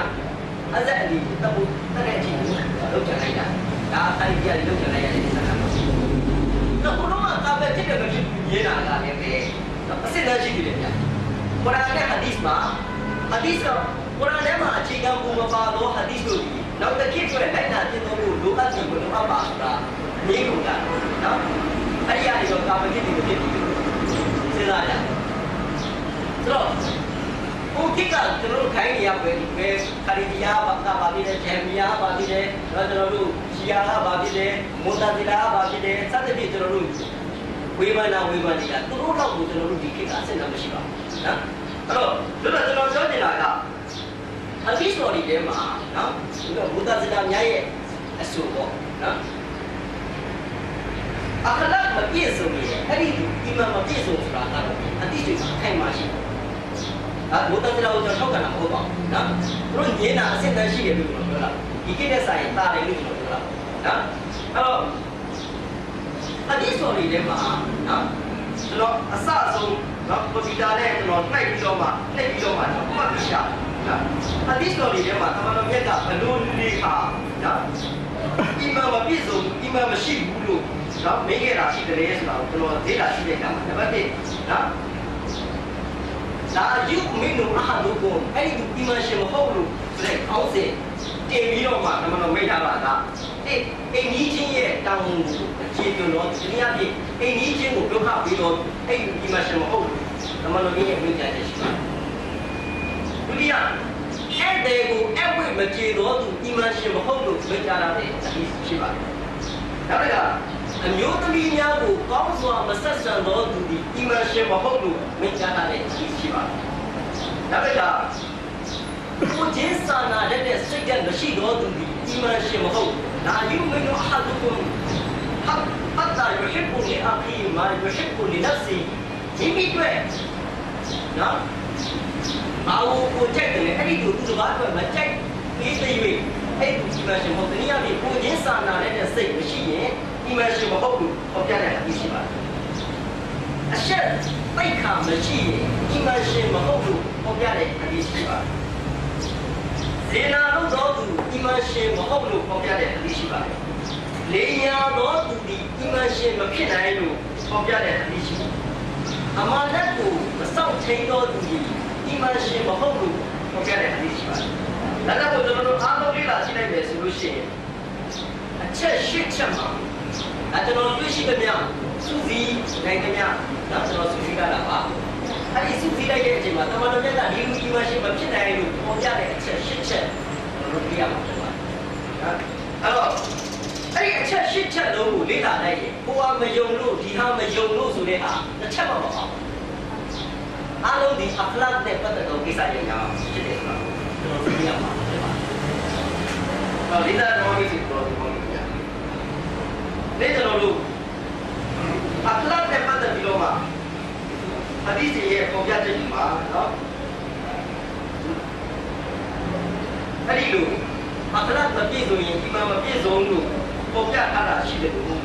ဟဇက်အလီတပ်ဖို့တတ်တဲ့အချိန်ကိုလောက်ချင်လိုက်တာဒါအခိုင်အမာလောက်ချင်လိုက်ရတဲ့စကားမရှိဘူး။တော့ဘုရောကာဖယ်ဖြစ်တဲ့မဖြစ်ဘူးရေးတာကလည်းပဲအစစ်တမ်းရှိတယ်ဗျာ။ကုရ်အာန်နဲ့ဟာဒီစ်မှာဟာဒီစ်က ကုရ်အာန်ထဲမှာအခြေခံပုံမပါတော့ဟာဒီစ်တို့ဒီနောက်တစ်ခေတ်အတွက်လိုက်တာပြင်လို့လိုအပ်တယ်ဘယ်လိုအပ်ပါဆိုတာနေကုန်တာနော်။အဲ့ဒီအရာတွေကကာဖယ်ဖြစ်တယ်မဖြစ်ဘူးစဉ်းစားကြ။ဆိုတော့ OK ခေတ်ကကျွန်တော်တို့ခိုင်းနေရပဲဒီပဲခရီးယားဘာသာပါပြီးတယ်ဂျမ်မီယာပါပြီးတယ်တော့ကျွန်တော်တို့ရှီယာကပါပြီးတယ်မူတာဇီလာပါပြီးတယ်စသဖြင့်ကျွန်တော်တို့ဝေဘာနာဝေဘာနေတာသူတို့တော့ကိုကျွန်တော်တို့ဒီခေတ်ကအဆင်တော့မရှိပါဘူးနော်အဲ့တော့တို့တော့ကျွန်တော်ပြောနေတာက အဒီဆိုရီထဲမှာနော်ဒီကမူတာဇီလာများရဲ့အဆိုပေါ့နော်အခလတ်မပြည့်စုံရင်အဲ့ဒီဒီမှာမပြည့်စုံဆိုတာကတော့အတိအကျခိုင်မှရှိတယ်။အဲဘုဒ္ဓတရားကိုကျွန်တော်ထောက်ခံတာမဟုတ်ပါဘူးနော်။သူတို့ညင်းတာအစစ်တမ်းရှိတယ်လို့ကျွန်တော်ပြောတာ။ဒီကိစ္စဆိုင်တာတယ်လို့ကျွန်တော်ပြောတာ။နော်။အဲ့တော့အဒီဆိုရီထဲမှာနော်ကျွန်တော်အစအဆုံးနော်ကွန်ပျူတာနဲ့ကျွန်တော်နှိုက်ပြီးတော့မှနှိုက်ပြီးတော့မှကျွန်တော်မှတ်ပြီးရှာ နော်အဒီဆိုရီထဲမှာတမန်တော်မြတ်ကဘလို့လူတွေဟာနော်အီမန်မပြည့်စုံအီမန်မရှိဘူးလို့နော်မေးခဲ့တာရှိတယ်လေဆိုတာကိုကျွန်တော်သိတာရှိတဲ့အခါမှာနံပါတ်1နော်လာယူမင်းတို့အားလုံးကိုအဲ့ဒီဒီမရှင်မဟုတ်လို့ဆိုတဲ့အောင်းစင်တင်ပြီးတော့မှကျွန်တော်မိတ်ထားတာကအဲ့အိမ်ကြီးချင်းရဲ့တောင်းကိုအခြေပြုတော့ဒီနေ့အဖြစ်အိမ်ကြီးချင်းကိုဒုက္ခပြီးတော့အဲ့ဒီဒီမရှင်မဟုတ်လို့ကျွန်တော်တို့ရဲ့မိတ်ကြတဲ့ရှိပါတယ် ဒုတိယအဲ့တဲ့ကိုအဲ့ဝိမကြေတော့သူဒီမရှင်မဟုတ်လို့မိတ်ကြတာတဲ့အဖြစ်ရှိပါတယ်နောက်တစ်ခါအမျိုးသမီးများကိုကောင်းစွာမဆက်ဆံတော်သူသည်အီမန်ရှင်မဟုတ်လို့မိန့်ကြားထားတဲ့အရှိရှိပါတယ်။နောက်တစ်ခါကိုဂျင်းစာနာတဲ့စိတ်ကမရှိတော်သူသည်အီမန်ရှင်မဟုတ်။ဒါယူမင်းတို့ဟာဒုကုမ်ဟတ်ဟတ်တာယူဟစ်ဘူလီအခီမာယူဟစ်ဘူလီနဖစီဒီမိတွေ့နော် ဘာလို့ကိုကြိုက်တယ်အဲ့ဒီကိုသူစကားအတွက်မကြိုက်ပြီးသေး၍အဲ့ဒီအီမန်ရှင်မဟုတ်တနည်းအားဖြင့်ကိုဂျင်းစာနာတဲ့စိတ်မရှိရင်အီမန်ရှင်မဟုတ်ဘူးဟောပြတဲ့အဖြစ်ရှိပါတယ်အရှက်ပိတ်ခါမရှိရင်အီမန်ရှင်မဟုတ်ဘူးဟောပြတဲ့အဖြစ်ရှိပါတယ်ဇေနာလို့တော့သူအီမန်ရှင်မဟုတ်လို့ဟောပြတဲ့အဖြစ်ရှိပါတယ်လေညာတော့သူဒီအီမန်ရှင်မဖြစ်နိုင်လို့ဟောပြတဲ့အဖြစ်ရှိပါတယ် အမာနတ်ကိုမစောင့်ချိန်တော့သူဒီအီမန်ရှင်မဟုတ်လို့ဟောပြတဲ့အဖြစ်ရှိပါတယ်ဒါကြောင့်ကျွန်တော်တို့အားလုံးလေးလာကြည့်လိုက်မယ်ဆိုလို့ရှိရင်အချက်ရှစ်ချက်မှာအဲကျွန်တော်တွေ့ရှိသမျှစူးစီးနိုင်သမျှနော်ကျွန်တော်စူးစီးကြတာပါအဲ့ဒီစူးစီးလိုက်တဲ့အချိန်မှာတမန်တော်မြတ်ကဒီလူကြီးမရှိမဖြစ်နိုင်လို့ပေါ်ပြတဲ့အချက်ရှစ်ချက်ကျွန်တော်ပြရမှာဖြစ်ပါတယ်နော်အဲ့တော့ အဲ့ဒီအချက်ရှစ်ချက်လုံးကိုလေ့လာလိုက်ရင်ကိုကမယုံလို့ဒီဟာမယုံလို့ဆိုတဲ့ဟာတစ်ချက်မှမပေါ့အားလုံးဒီအခလတ်နဲ့ပတ်သက်တဲ့ကိစ္စတွေညာဖြစ်တယ်ဆိုတာကျွန်တော်သိရမှာဖြစ်ပါတယ်။တော့ဒီသားတော်ကြီးစီတော်ဒီပေါ်ကြီးလေကျွန်တော်တို့အခလတ်နဲ့ပတ်သက်ပြီးတော့မှအဒီစီရဲ့ပေါ်ပြချက်ဒီမှာနော်အဲ့ဒီလိုအခလတ်မပြည့်စုံရင်ဒီမှာမပြည့်စုံလို့ ပေါ်ပြထားတာရှိတယ်လို့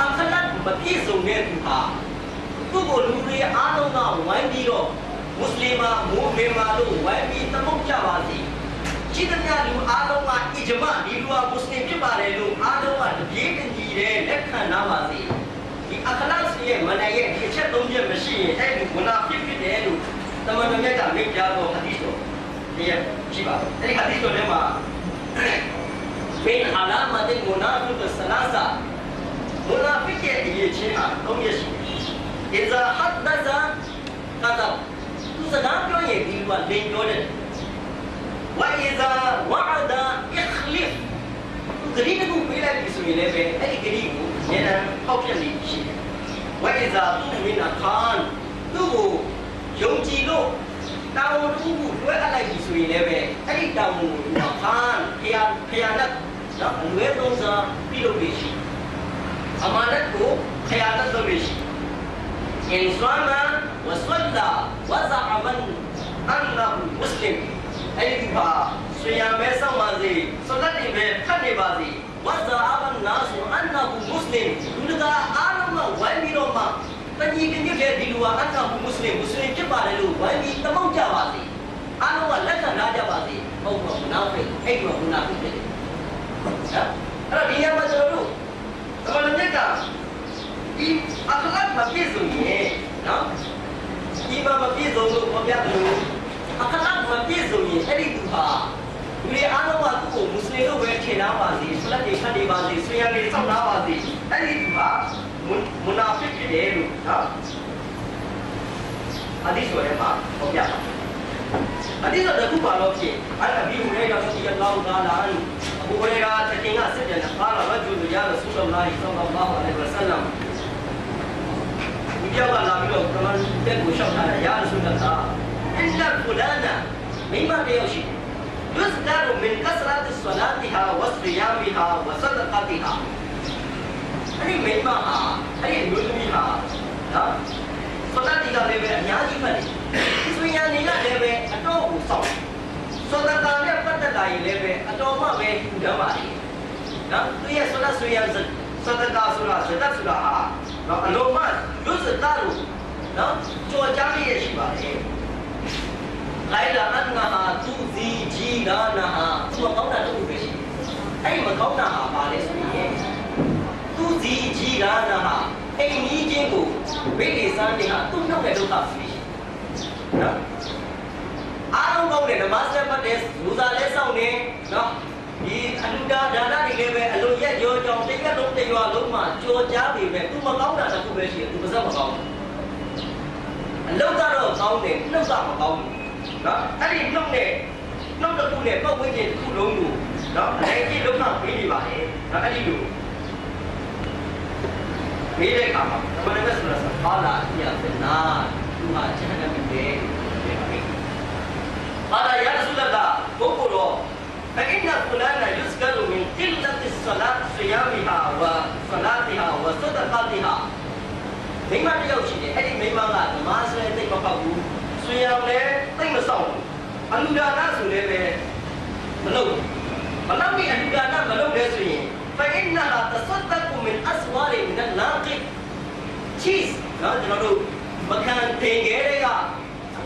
အခလတ်မပြည့်စုံတဲ့သူဟာသူ့ကိုလူတွေအားလုံးကဝိုင်းပြီးတော့မွတ်စလင်မာမူမင်မာလို့ဝိုင်းပြီးသမုတ်ကြပါစေရှိသမျှလူအားလုံးကအစ်ဂျမာဒီလူကမွတ်စလင်ဖြစ်ပါတယ်လို့အားလုံးကတပြေးတညီတဲ့လက်ခံနာပါစေဒီအခလတ်ရဲ့မနရဲ့ဒီအချက်သုံးချက်မရှိရင်အဲ့ဒီဝနာဖြစ်ဖြစ်တယ်လို့တမန်တော်မြတ်ကမိန့်ကြားတော်ဟဒီစ်တော်တရားရှိပါအဲ့ဒီဟဒီစ်တော်ထဲမှာ min alamatil munafiq salasa munafiq ရဲ့အရေးချင်းဟာ၃ရက်ရှိတယ်။ Iza haddatha kadab သူစကားပြောရင်ဒီကလိန်ပြောတယ်။ Wa iza wa'ada ikhlif သူဂရီးကူပေးလိုက်ပြီဆိုရင်လည်းပဲအဲ့ဒီဂရီးကိုဉာဏ်ပေါက်ပြက်နေရှိတယ်။ Wa iza tu'mina khan သူ့ကိုယုံကြည်လို့တောင်းတူးမှုတွဲအပ်လိုက်ပြီဆိုရင်လည်းပဲအဲ့ဒီတောင်းမှုကိုခါန်ဖျားဖျားနဲ့ နော်အလွဲသုံးစားပြုလုပ်နေရှိအမာနတ်ကိုဖျားလက်လုပ်နေရှိ إن صام وصلى وزعم أنه مسلم အဲ့ဒီပါဆွေရမဲဆောက်ပါစေစလတ်တွေပဲဖတ်နေပါစေဝဇာအဘန်နာဆူအန်နာဘူမွတ်စလင်လူကအားလုံးကဝိုင်းပြီးတော့မှတညီကညွတ်တဲ့ဒီလူကအန်နာဘူမွတ်စလင်မွတ်စလင်ဖြစ်ပါတယ်လို့ဝိုင်းပြီးတမောက်ကြပါစေအားလုံးကလက်ခံထားကြပါစေဟုတ်ပါဘူးနောက်ဖြစ်အဲ့ဒီကဘုနာဖြစ်တယ် နော်အဲ့တော့ဒီနေရာမှာကျွန်တော်တို့တော်တော်မြတ်ကဒီအခလတ်မပြည့်စုံရင်နော်ဒီမှာမပြည့်စုံလို့ပြောပြတယ်လို့အခလတ်မပြည့်စုံရင်အဲ့ဒီသူဟာလူတွေအားလုံးကသူ့ကိုမွတ်စလင်လို့ပဲထင်ထားပါစေဆလတ်တွေဖတ်နေပါစေဆွေရတွေစောင့်ထားပါစေအဲ့ဒီသူဟာမွနာဖစ်ဖြစ်တယ်လို့နော်အဒီဆိုရဲမှာပြောပြပါ အတိတ်ကခုပါတော့ဖြစ်အဲ့ဒါဒီဟိုလေးရောက်ရှိရလောက်သားလားအဘူဟရေရာတခင်ကစစ်တယ်ကာလာရဂျူလ်ယာရဆူလလာဟီဆလ္လာလာဟူအလိုင်းဝဆလမ်ဒီပြောက်ကလာပြီးတော့ကမန်တက်ကိုရှောက်ထားတယ်ယာရဆူလလာအင်လာဖူလာနာမိမတယောက်ရှိ يذكر من كثرة صلاتها وصيامها وصدقتها အဲ့ဒီမိမဟာအဲ့ဒီလူသမီးဟာနော်ဆလတ်တီကလည်းပဲအများကြီးမှတ်တယ် ဆွေရန်နေကလည်းပဲအတော့ကိုစောင့်စောဒကာနဲ့ပတ်သက်လာရင်လည်းပဲအတော်မှပဲထူတမ်းပါလေနော်သူရဲ့ဆလတ်ဆွေရန်ဆဒကာဆိုတာဇဒတ်ဆိုတာဟာနော်အလုံးမလူစတာလို့နော်ကြော်ကြားရရှိပါလေလိုက်လာအန်နာဟာသူစီဂျီရာနာဟာသူမကောင်းတာတခုပဲရှိအဲ့ဒီမကောင်းတာဟာပါလေဆိုရင်သူစီဂျီရာနာဟာအိမ်ကြီးချင်းကိုဘိလေစမ်းတင်ဟာသူ့နှုတ်တဲ့ဒုက္ခဖြစ်ရှိ နော်အားလုံးကောင်းတယ်နမစတက်ပတ်တယ်လူသားလဲဆောင်နေနော်ဒီအလူဒါဒါနတွေလည်းပဲအလိုရက်ကြောကြောင်တရက်လုံးတရွာလုံးမှာကြော်ကြားနေပဲသူမကောင်းတာတခုပဲရှိတယ်သူပါစက်မကောင်းဘူးအလုတ်ကတော့ကောင်းတယ်နှုတ်ကမကောင်းဘူးနော်အဲ့ဒီနှုတ်နဲ့နှုတ်တစ်ခုနဲ့ပတ်ဝန်းကျင်တစ်ခုလုံးကိုနော်အဲ့ဒီလုံးကပေးနေပါလေနော်အဲ့ဒီလိုမေးတဲ့အခါမှာဘုရားမြတ်စွာဘုရားဟာလာအရာပဲနာ မှာအချက်နဲ့မလဲတဲ့ပါပဲ။ဘာသာရဆူလတာဘုကိုတော့ဖအင်နဖူလန်ယုစကရုမင်ကိလတတ်ဆလတ်ဆယာမီဟာဝဆလာတီဟာဝဆဒကာတီဟာမိမတယောက်ရှိတယ်အဲ့ဒီမိမကဓမ္မဆွဲသိမပေါက်ဘူးဆွေရောင်လည်းသိမဆောင်ဘူးအလူဒါနဆိုလည်းပဲမလုပ်မလုပ်ပြီးအလူဒါနမလုပ်လဲဆိုရင်ဖအင်နာတဆဒကူမင်အစဝါရီမင်လာကီ cheese နော်ကျွန်တော်တို့ မခံတင်ခဲ့တဲ့က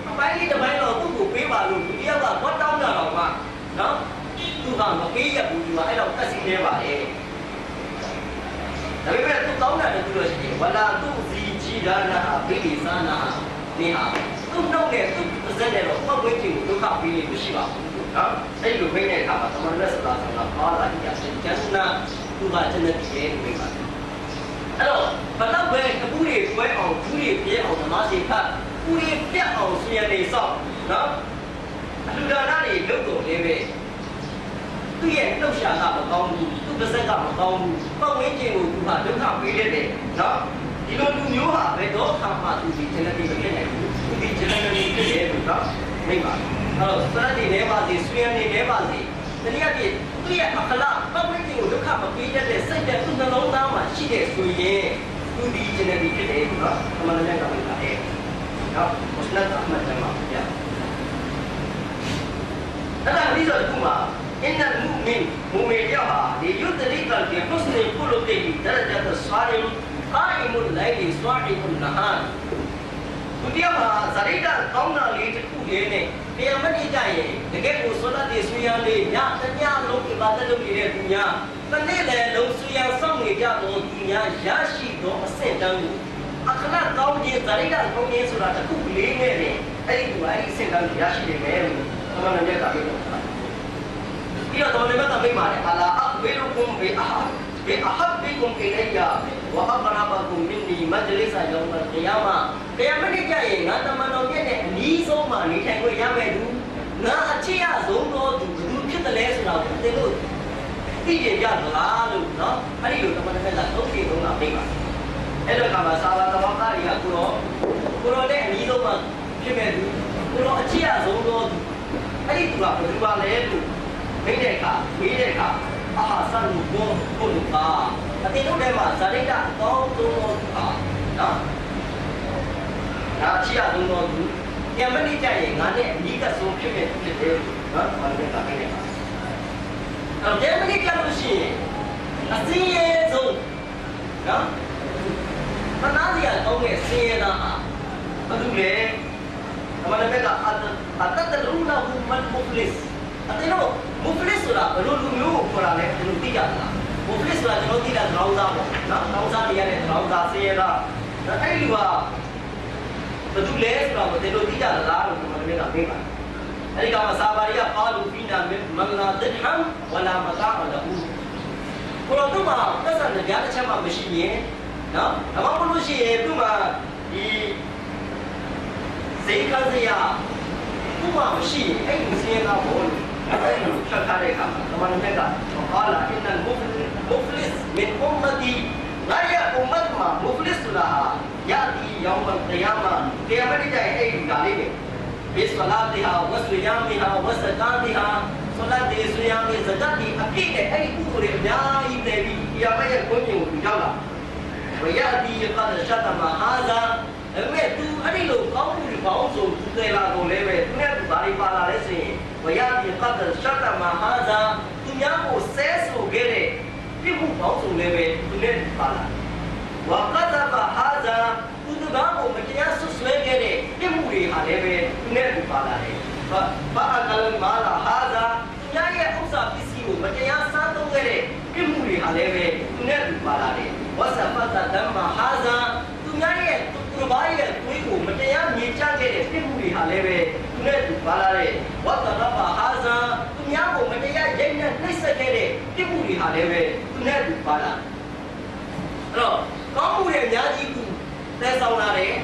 အပိုင်းလေးတစ်ပိုင်းတော့သူ့ကိုပေးပါလို့ဒီတယောက်ကဘတ်တောင်းတာတော့မှနော်သူကမပေးရဘူးဒီမှာအဲ့တော့တက်စီနေပါလေဒါပေမဲ့သူတောင်းတာတခုလို့ရှိရင်ဝလာသူစီကြည်ဒါနာဘိလိသာနာနေဟာသူ့နှုတ်နဲ့သူ့ပါဇက်နဲ့တော့ပတ်ဝန်းကျင်ကိုဒုက္ခပေးလို့မရှိပါဘူးနော်အဲ့လိုမိတဲ့အခါမှာသမဏေဆလာဆလာပါလာကြီးအရှင်ကျန်နာသူကကျန်တဲ့ပြေနေပါ အဲ့တော့ဘလောက်ပဲတပူတွေပွဲအောင်ဘူးတွေပြဲအောင်ဓမ္မရှိဖတ်ဘူးတွေပြတ်အောင်ဆွေရနေဆောက်နော်အလူဒါနတွေလုပ်ကုန်လေးပဲသူ့ရဲ့နှုတ်ရှာကမကောင်းဘူးသူ့ပါဇက်ကမကောင်းဘူးပတ်ဝန်းကျင်ကိုသူကဒုက္ခပေးတတ်တယ်နော်ဒီလိုလူမျိုးဟာဘယ်တော့မှသူဒီဂျန်နတီမဖြစ်နိုင်ဘူးသူဒီဂျန်နတီဖြစ်တယ်လို့နော်မိပါအဲ့တော့စရတိနေပါစေဆွေရနေနေပါစေ တနည်းအားဖြင့်သူ့ရဲ့အခလာပတ်ဝန်းကျင်ကိုဒုက္ခမပေးတတ်တဲ့စိတ်တဲ့သူ့နှလုံးသားမှာရှိတဲ့ဆိုရင်သူဒီဂျန်နတီဖြစ်တယ်နော်အမှန်တကယ်ကမိပါတယ်နော်မုစလတ်အမှန်တကယ်ပါဗျာအဲ့ဒါဒီဆိုခုမှာ إن المؤمن مؤمن يها ليدرك بحسن خلقه درجة الصائم قائم الليل صاحب النهار ဒုတိယမှာဇရိတကောင်းတာလေးတစ်ခုလေးနဲ့တရားမတိကြရင်တကယ်ကိုဆွမ်းတဲ့ဆွေးရလေးညတညလုံးဒီပါသက်လုပ်နေတဲ့သူများတနေ့လည်းလုံးဆွေးရစောင့်နေကြတော့သူများရရှိသောအဆင့်တန်းကိုအခဏကောင်းခြင်းဇရိတကောင်းခြင်းဆိုတာတစ်ခုလေးနဲ့လေအဲ့ဒီကအဲ့ဒီအဆင့်တန်းကိုရရှိနေမယ်လို့သမဏမြတ်ကပြောတာပြီးတော့သမဏမြတ်ကမိပါတယ်အလာအဘီရုကုမ်ဘီအဟာဘီအဟဘီကုမ် အီလိုင်ယာဝအကရာဘကုမ်မင်နီမဂျလစ်ဆာယောမ်ကိယာမာတရားမနေ့ကျရင်ငါတမန်တော်မြတ်နဲ့အနည်းဆုံးမှနေထိုင်ခွင့်ရမယ်သူငါအချစ်ရဆုံးသောသူဘယ်သူဖြစ်တယ်လဲဆိုတာကိုသင်တို့သိကြကြလားလို့နော်အဲ့ဒီလိုတမန်တော်မြတ်ကသုံးပြေလုံးကပြပါအဲ့တော့ကမှစာဘာတော်ကားတွေကကိုရောကိုရောနဲ့အနည်းဆုံးမှဖြစ်မဲ့သူကိုရောအချစ်ရဆုံးသောသူအဲ့ဒီသူကဘယ်သူပါလဲလို့မိတဲ့အခါမေးတဲ့အခါအာဆန်ဘောကိုလူကအတိတ်တို့ထဲမှာဇာတိတအကောင်းဆုံးသောသူဟာနော် ဒါအချစ်ရဆုံးသောသူညမနေ့ကျရင်ငါနဲ့အနီးကဆုံးဖြစ်မဲ့ဖြစ်တယ်နော်ဘာလို့လဲကခိုင်းနေတာအဲ့ညမနေ့ကျလို့ရှိရင်အစင်းရဲဆုံးနော်မနာစရာကောင်းတဲ့ဆင်းရဲသားဟာဘာလို့လဲအမလည်းကအတအတတလူနာဘူးမတ်မုဖလစ်အတင်းတော့မုဖလစ်ဆိုတာဘယ်လိုလူမျိုးကိုခေါ်တာလဲဘယ်လိုသိကြ လားမုဖလစ်ဆိုတာကျွန်တော်သိတာခေါင်းသားပေါ့နော်ခေါင်းသားနေရတဲ့ခေါင်းသားဆင်းရဲသားအဲ့ဒီကဘာလို့လဲဆိုတော့ဒီလိုသိကြလားလို့ကျွန်တော်လည်းကမေးပါအဲ့ဒီကမှစာပါရီကကာလူဖီနာမန်လာဒစ်ဟမ်ဝလာမတာအလဟူကိုတော့သူ့မှာသက်ဆိုင်တဲ့ကြားတစ်ချက်မှမရှိရင်နော်ဒါမှမဟုတ်လို့ရှိရင်သူ့မှာဒီစိတ်ကစရာဥပမာမရှိရင်အဲ့ဒီစင်းသားဘောလို့အဲ့ဒီဖြတ်ထားတဲ့အခါမှာတမန်တော်မြတ်ကဟာလာအင်နန်မုဖလစ်မုဖလစ်မင်အွမ်မတီငါရဲ့အွမ်မတ်မှာမုဖလစ်ဆိုတာဟာ ယာတီယောင်မတယာမတရားမတိကျရင်အဲ့ဒီဒါလေးပဲဘိစလာတီဟာဝဆွေယမ်မီဟာဝဆကာတီဟာဆလာတီဆွေယမ်မီဇဂတ်တီအပြည့်နဲ့အဲ့ဒီဥပဒေအများကြီးတည် ပြီးတရားမရဲ့ကိုယ်မြင်ကိုကြောက်လာဝယတီကဒရှတမဟာဇာအဲ့မဲ့သူအဲ့ဒီလိုကောင်းမှုတွေပေါင်းစုံသူတယ်လာကုန်လဲပဲသူနဲ့သူဘာတွေပါလာလဲဆိုရ င်ဝယတီကဒရှတမဟာဇာသူများကိုဆဲဆိုခဲ့တဲ့ပြစ်မှုပေါင်းစုံလဲပဲသူနဲ့ပါလာဝကဒဘဟာဇာသူတကားကိုမတရားဆွဆွဲခဲ့တဲ့ပြစ်မှုတွေဟာလည်းပဲသူနဲ့သူပါလာတယ်ဘာဘာအကလမာလာဟာဇာသူများရဲ့ဥစ္စာပစ္စည်းကိုမတရားစားသုံးခဲ့တဲ့ပြစ်မှုတွေဟာလည်းပဲသူနဲ့သူပါလာတယ်ဝဆဖတ်တမ်မဟာဇာသူများရဲ့သူဘာရဲ့သွေးကိုမတရားမြေချခဲ့တဲ့ပြစ်မှုတွေဟာလည်းပဲသူနဲ့သူပါလာတယ်ဝတ္တရဘဟာဇာသူများကိုမတရားရိုက်နှက်နှိပ်စက်ခဲ့တဲ့ပြစ်မှုတွေဟာလည်းပဲသူနဲ့သူပါလာအဲ့တော့ကောင်းမှုတွေအများကြီးသူသဲဆောင်လာတယ်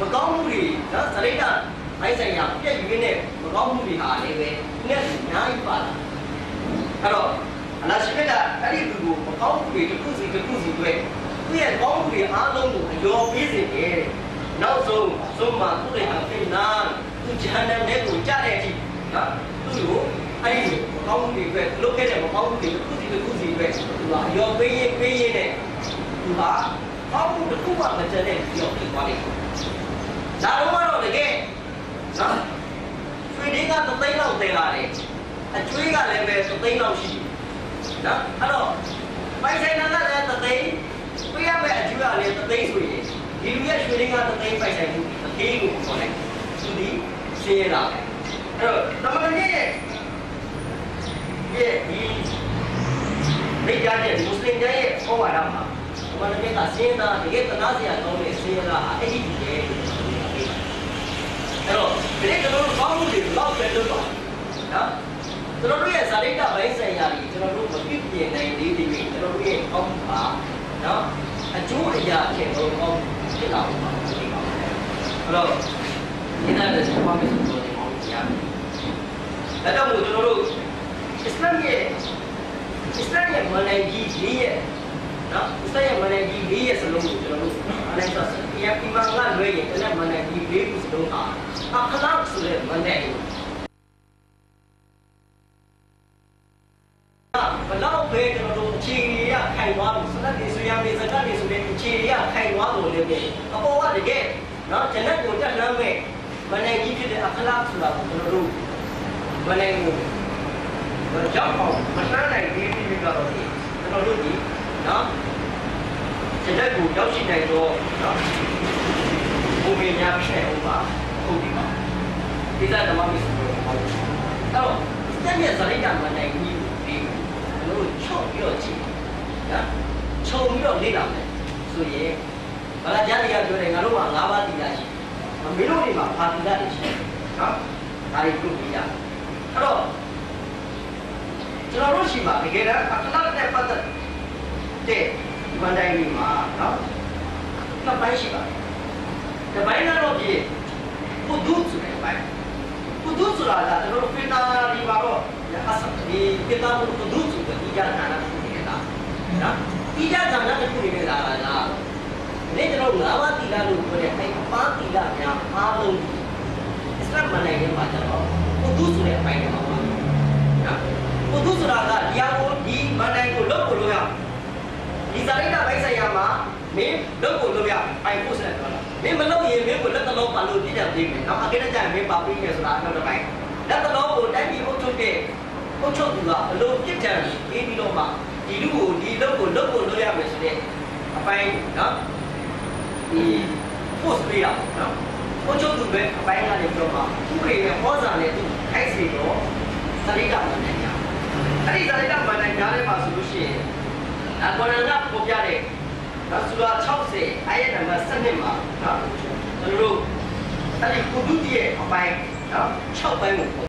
မကောင်းမှုတွေနော်သရိတ်တာမိုက်ဆိုင်ရာပြည့်ရင်းနဲ့မကောင်းမှုတွေဟာလည်းပဲသူနဲ့သူအများကြီးပါလာအဲ့တော့အလရှိမြတ်ကအဲ့ဒီလူကိုမကောင်းမှုတွေတစ်ခုစီတစ်ခုစီတွေသူရဲ့ကောင်းမှုတွေအားလုံးကိုအယောပေးစေတယ်နောက်ဆုံးဆုံးမသူ့ရဲ့အဖိနာသူဂျဟန္နမ်ထဲကိုကြားတဲ့အထိနော်သူ့ကိုအဲ့ဒီမကောင်းမှုတွေအတွက်လုပ်ခဲ့တဲ့မကောင်းမှုတွေတစ်ခုစီတစ်ခုစီအတွက်သူကအယောပေးရင်ပေးရင်နဲ့ သူကကောင်းမှုတစ်ခုမှမကျန်တဲ့ယောပြီးသွားလိမ့်မယ်ဒါတော့ကတော့တကယ်နော်ရွှေတွေကသသိန်းလောက်တင်လာတယ်အကျွေးကလည်းပဲသသိန်းလောက်ရှိတယ်နော်အဲ့တော့ပိုင်ဆိုင်နာကလည်းသသိန်းပြရမယ့်အကျွေးကလည်းသသိန်းဆိုရင်ဒီလူရဲ့ရွှေတွေကသသိန်းပိုင်ဆိုင်မှုအသေးကိုခေါ်လိုက်သူဒီရှင်းရတာအဲ့တော့သမဏေရဲ့ရဲ့ဒီမိသားရဲ့မွတ်စလင်တွေရဲ့ဟောဝါဒမှာ သမဏေကရှင်းတာတကယ်တနာစရာကောင်းတဲ့ရှင်းရတာအဲ့ဒီကြီးရဲ့အဲ့တော့ဒီနေ့ကျွန်တော်တို့ကောင်းမှုတွေလောက်ပဲလုပ်ပါနော်ကျွန်တော်တို့ရဲ့ဇာတိတဘိုင်းဆိုင်ရာကြီးကျွန်တော်တို့မပြည့်ပြည့်နိုင်သေးသေးဘူးကျွန်တော်တို့ရဲ့ကောင်းမှုပါနော်အကျိုးအရာအဖြစ်တော့ကောင်းဖြစ်လာပါဒီပါအဲ့တော့ဒီနေ့လည်းကျွန်တော်မဆိုတော့ဒီမောင်ကြီးရတယ်ဒါကြောင့်မို့ကျွန်တော်တို့အစ္စလာမ်ရဲ့အစ္စလာမ်ရဲ့မန်နိုင်ကြီးလေးရဲ့ နော်အစ္စလာမ်ရဲ့မန်နိုင်ကြီးလေးရဲ့စလုံးကိုကျွန်တော်တို့အလိုက်ဆိုဒီအီမန်ကလွဲရင်တနေ့မန်နိုင်ကြီးလေးကိုစလုံးဟာအခလာတ်ဆိုတဲ့မန်နိုင်ဘလောက်ပဲကျွန်တော်တို့အခြေအနေရခိုင်သွားလို့စလက်တွေဆွေးရမယ်စကားတွေဆိုတဲ့အခြေအနေရခိုင်သွားလို့လည်းပဲအပေါ်ကတကယ်နော်ဂျနတ်ကိုတက်လှမ်းမဲ့မနိုင်ကြီးဖြစ်တဲ့အခလာဆိုတာကိုကျွန်တော်တို့မနိုင်ဘူးဘာကြောင့်အောင်မနှမ်းနိုင်သေးပြီးကတော့ဒီကျွန်တော်တို့ဒီ နော်ဂျနတ်ကိုရောက်ရှိနိုင်တော့နော်ဘုံမြများဖြစ်အောင်ပါဟုတ်ပြီပါဒီသားဓမ္မမစ်ဆိုတော့ဟုတ်အဲ့တော့စက်ရဲ့ဇလိတမနိုင်ကြီးဒီကျွန်တော်တို့ချော့ပြီးတော့ကြည့်နော်ခြုံပြီးတော့လေ့လာမယ်ဆိုရင်ဘာသာကြားတွေကပြောတယ်ငါတို့က၅ပါးတရားရှိတယ်မင်းတို့တွေမှာဘာတရားတွေရှိတယ်နော်ဒါတွေပြုပြီးရအဲ့တော့ကျွန်တော်တို့ရှိမှာတကယ်တမ်းအခလာတဲ့ပတ်သက် တဲ့ဒီဝန်တိုင်းကြီးမှာနော်နှစ်ပိုင်းရှိပါတယ်ဒီပိုင်းကတော့ပြည့်ဘုဒ္ဓဆိုတဲ့ပိုင်းဘုဒ္ဓဆိုတာကကျွန်တော်တို့ပိတာဒီမှာတော့အဆဒီပိတာဘုဒ္ဓဆိုတဲ့ဒီကြတာနာကိုနေတာနော်ဒီကြတာနာကိုနေတာလားဒီကျွန်တော်ငါးပါးတီလာလို့ပြောတဲ့အဲပါတီလာများအားလုံးအစ္စလာမ်မနိုင်ရဲ့မှာကျတော့ဘုဒ္ဓဆိုတဲ့အပိုင်းတွေမှာပါနော်ဘုဒ္ဓဆိုတာကဒီအကိုဒီမနိုင်ကိုလုတ်ဖို့လို့ရ ဒီဇာတိတဘိုက်ဆိုင်ရာမှာမင်းလုတ်ဖို့လို့ရပိုင်ဖို့ဆက်တော့လားမင်းမလုတ်ရင်မင်းကိုလက်တလုံးပါလို့ပြည့်တယ်ပြီးမယ်နော်အကိတကြရင်မင်းပါပြီးမယ်ဆိုတာတော့တစ်ပိုင်းလက်တလုံးကိုတိုက်ပြီးအုပ်ချုပ်တဲ့အုပ်ချုပ်သူကဘလို့ပြည့်တယ်ပြီးပြီးတော့မှဒီလူကိုဒီလုတ်ကိုလုတ်ဖို့လို့ရမယ်ဆိုတဲ့အပိုင်းနော်ဒီ post ပေးတာနော်အုပ်ချုပ်သူပဲအပိုင်းကနေပြောမှာဥပဒေရဲ့ဟောစာနဲ့သူခိုက်စီတော့သတိကမှန်တယ်ညာအဲ့ဒီသတိကမှန်တယ်ညာထဲမှာဆိုလို့ရှိရင် အကွန်ရန်ကပေါ်ပြတဲ့နော်ဆူရာ60အာယတ်နံပါတ်7မှာနော်ကျွန်တော်တို့အဲ့ဒီကုဒုတိရဲ့အပိုင်းနော်6ပိုင်းကိုပေါ်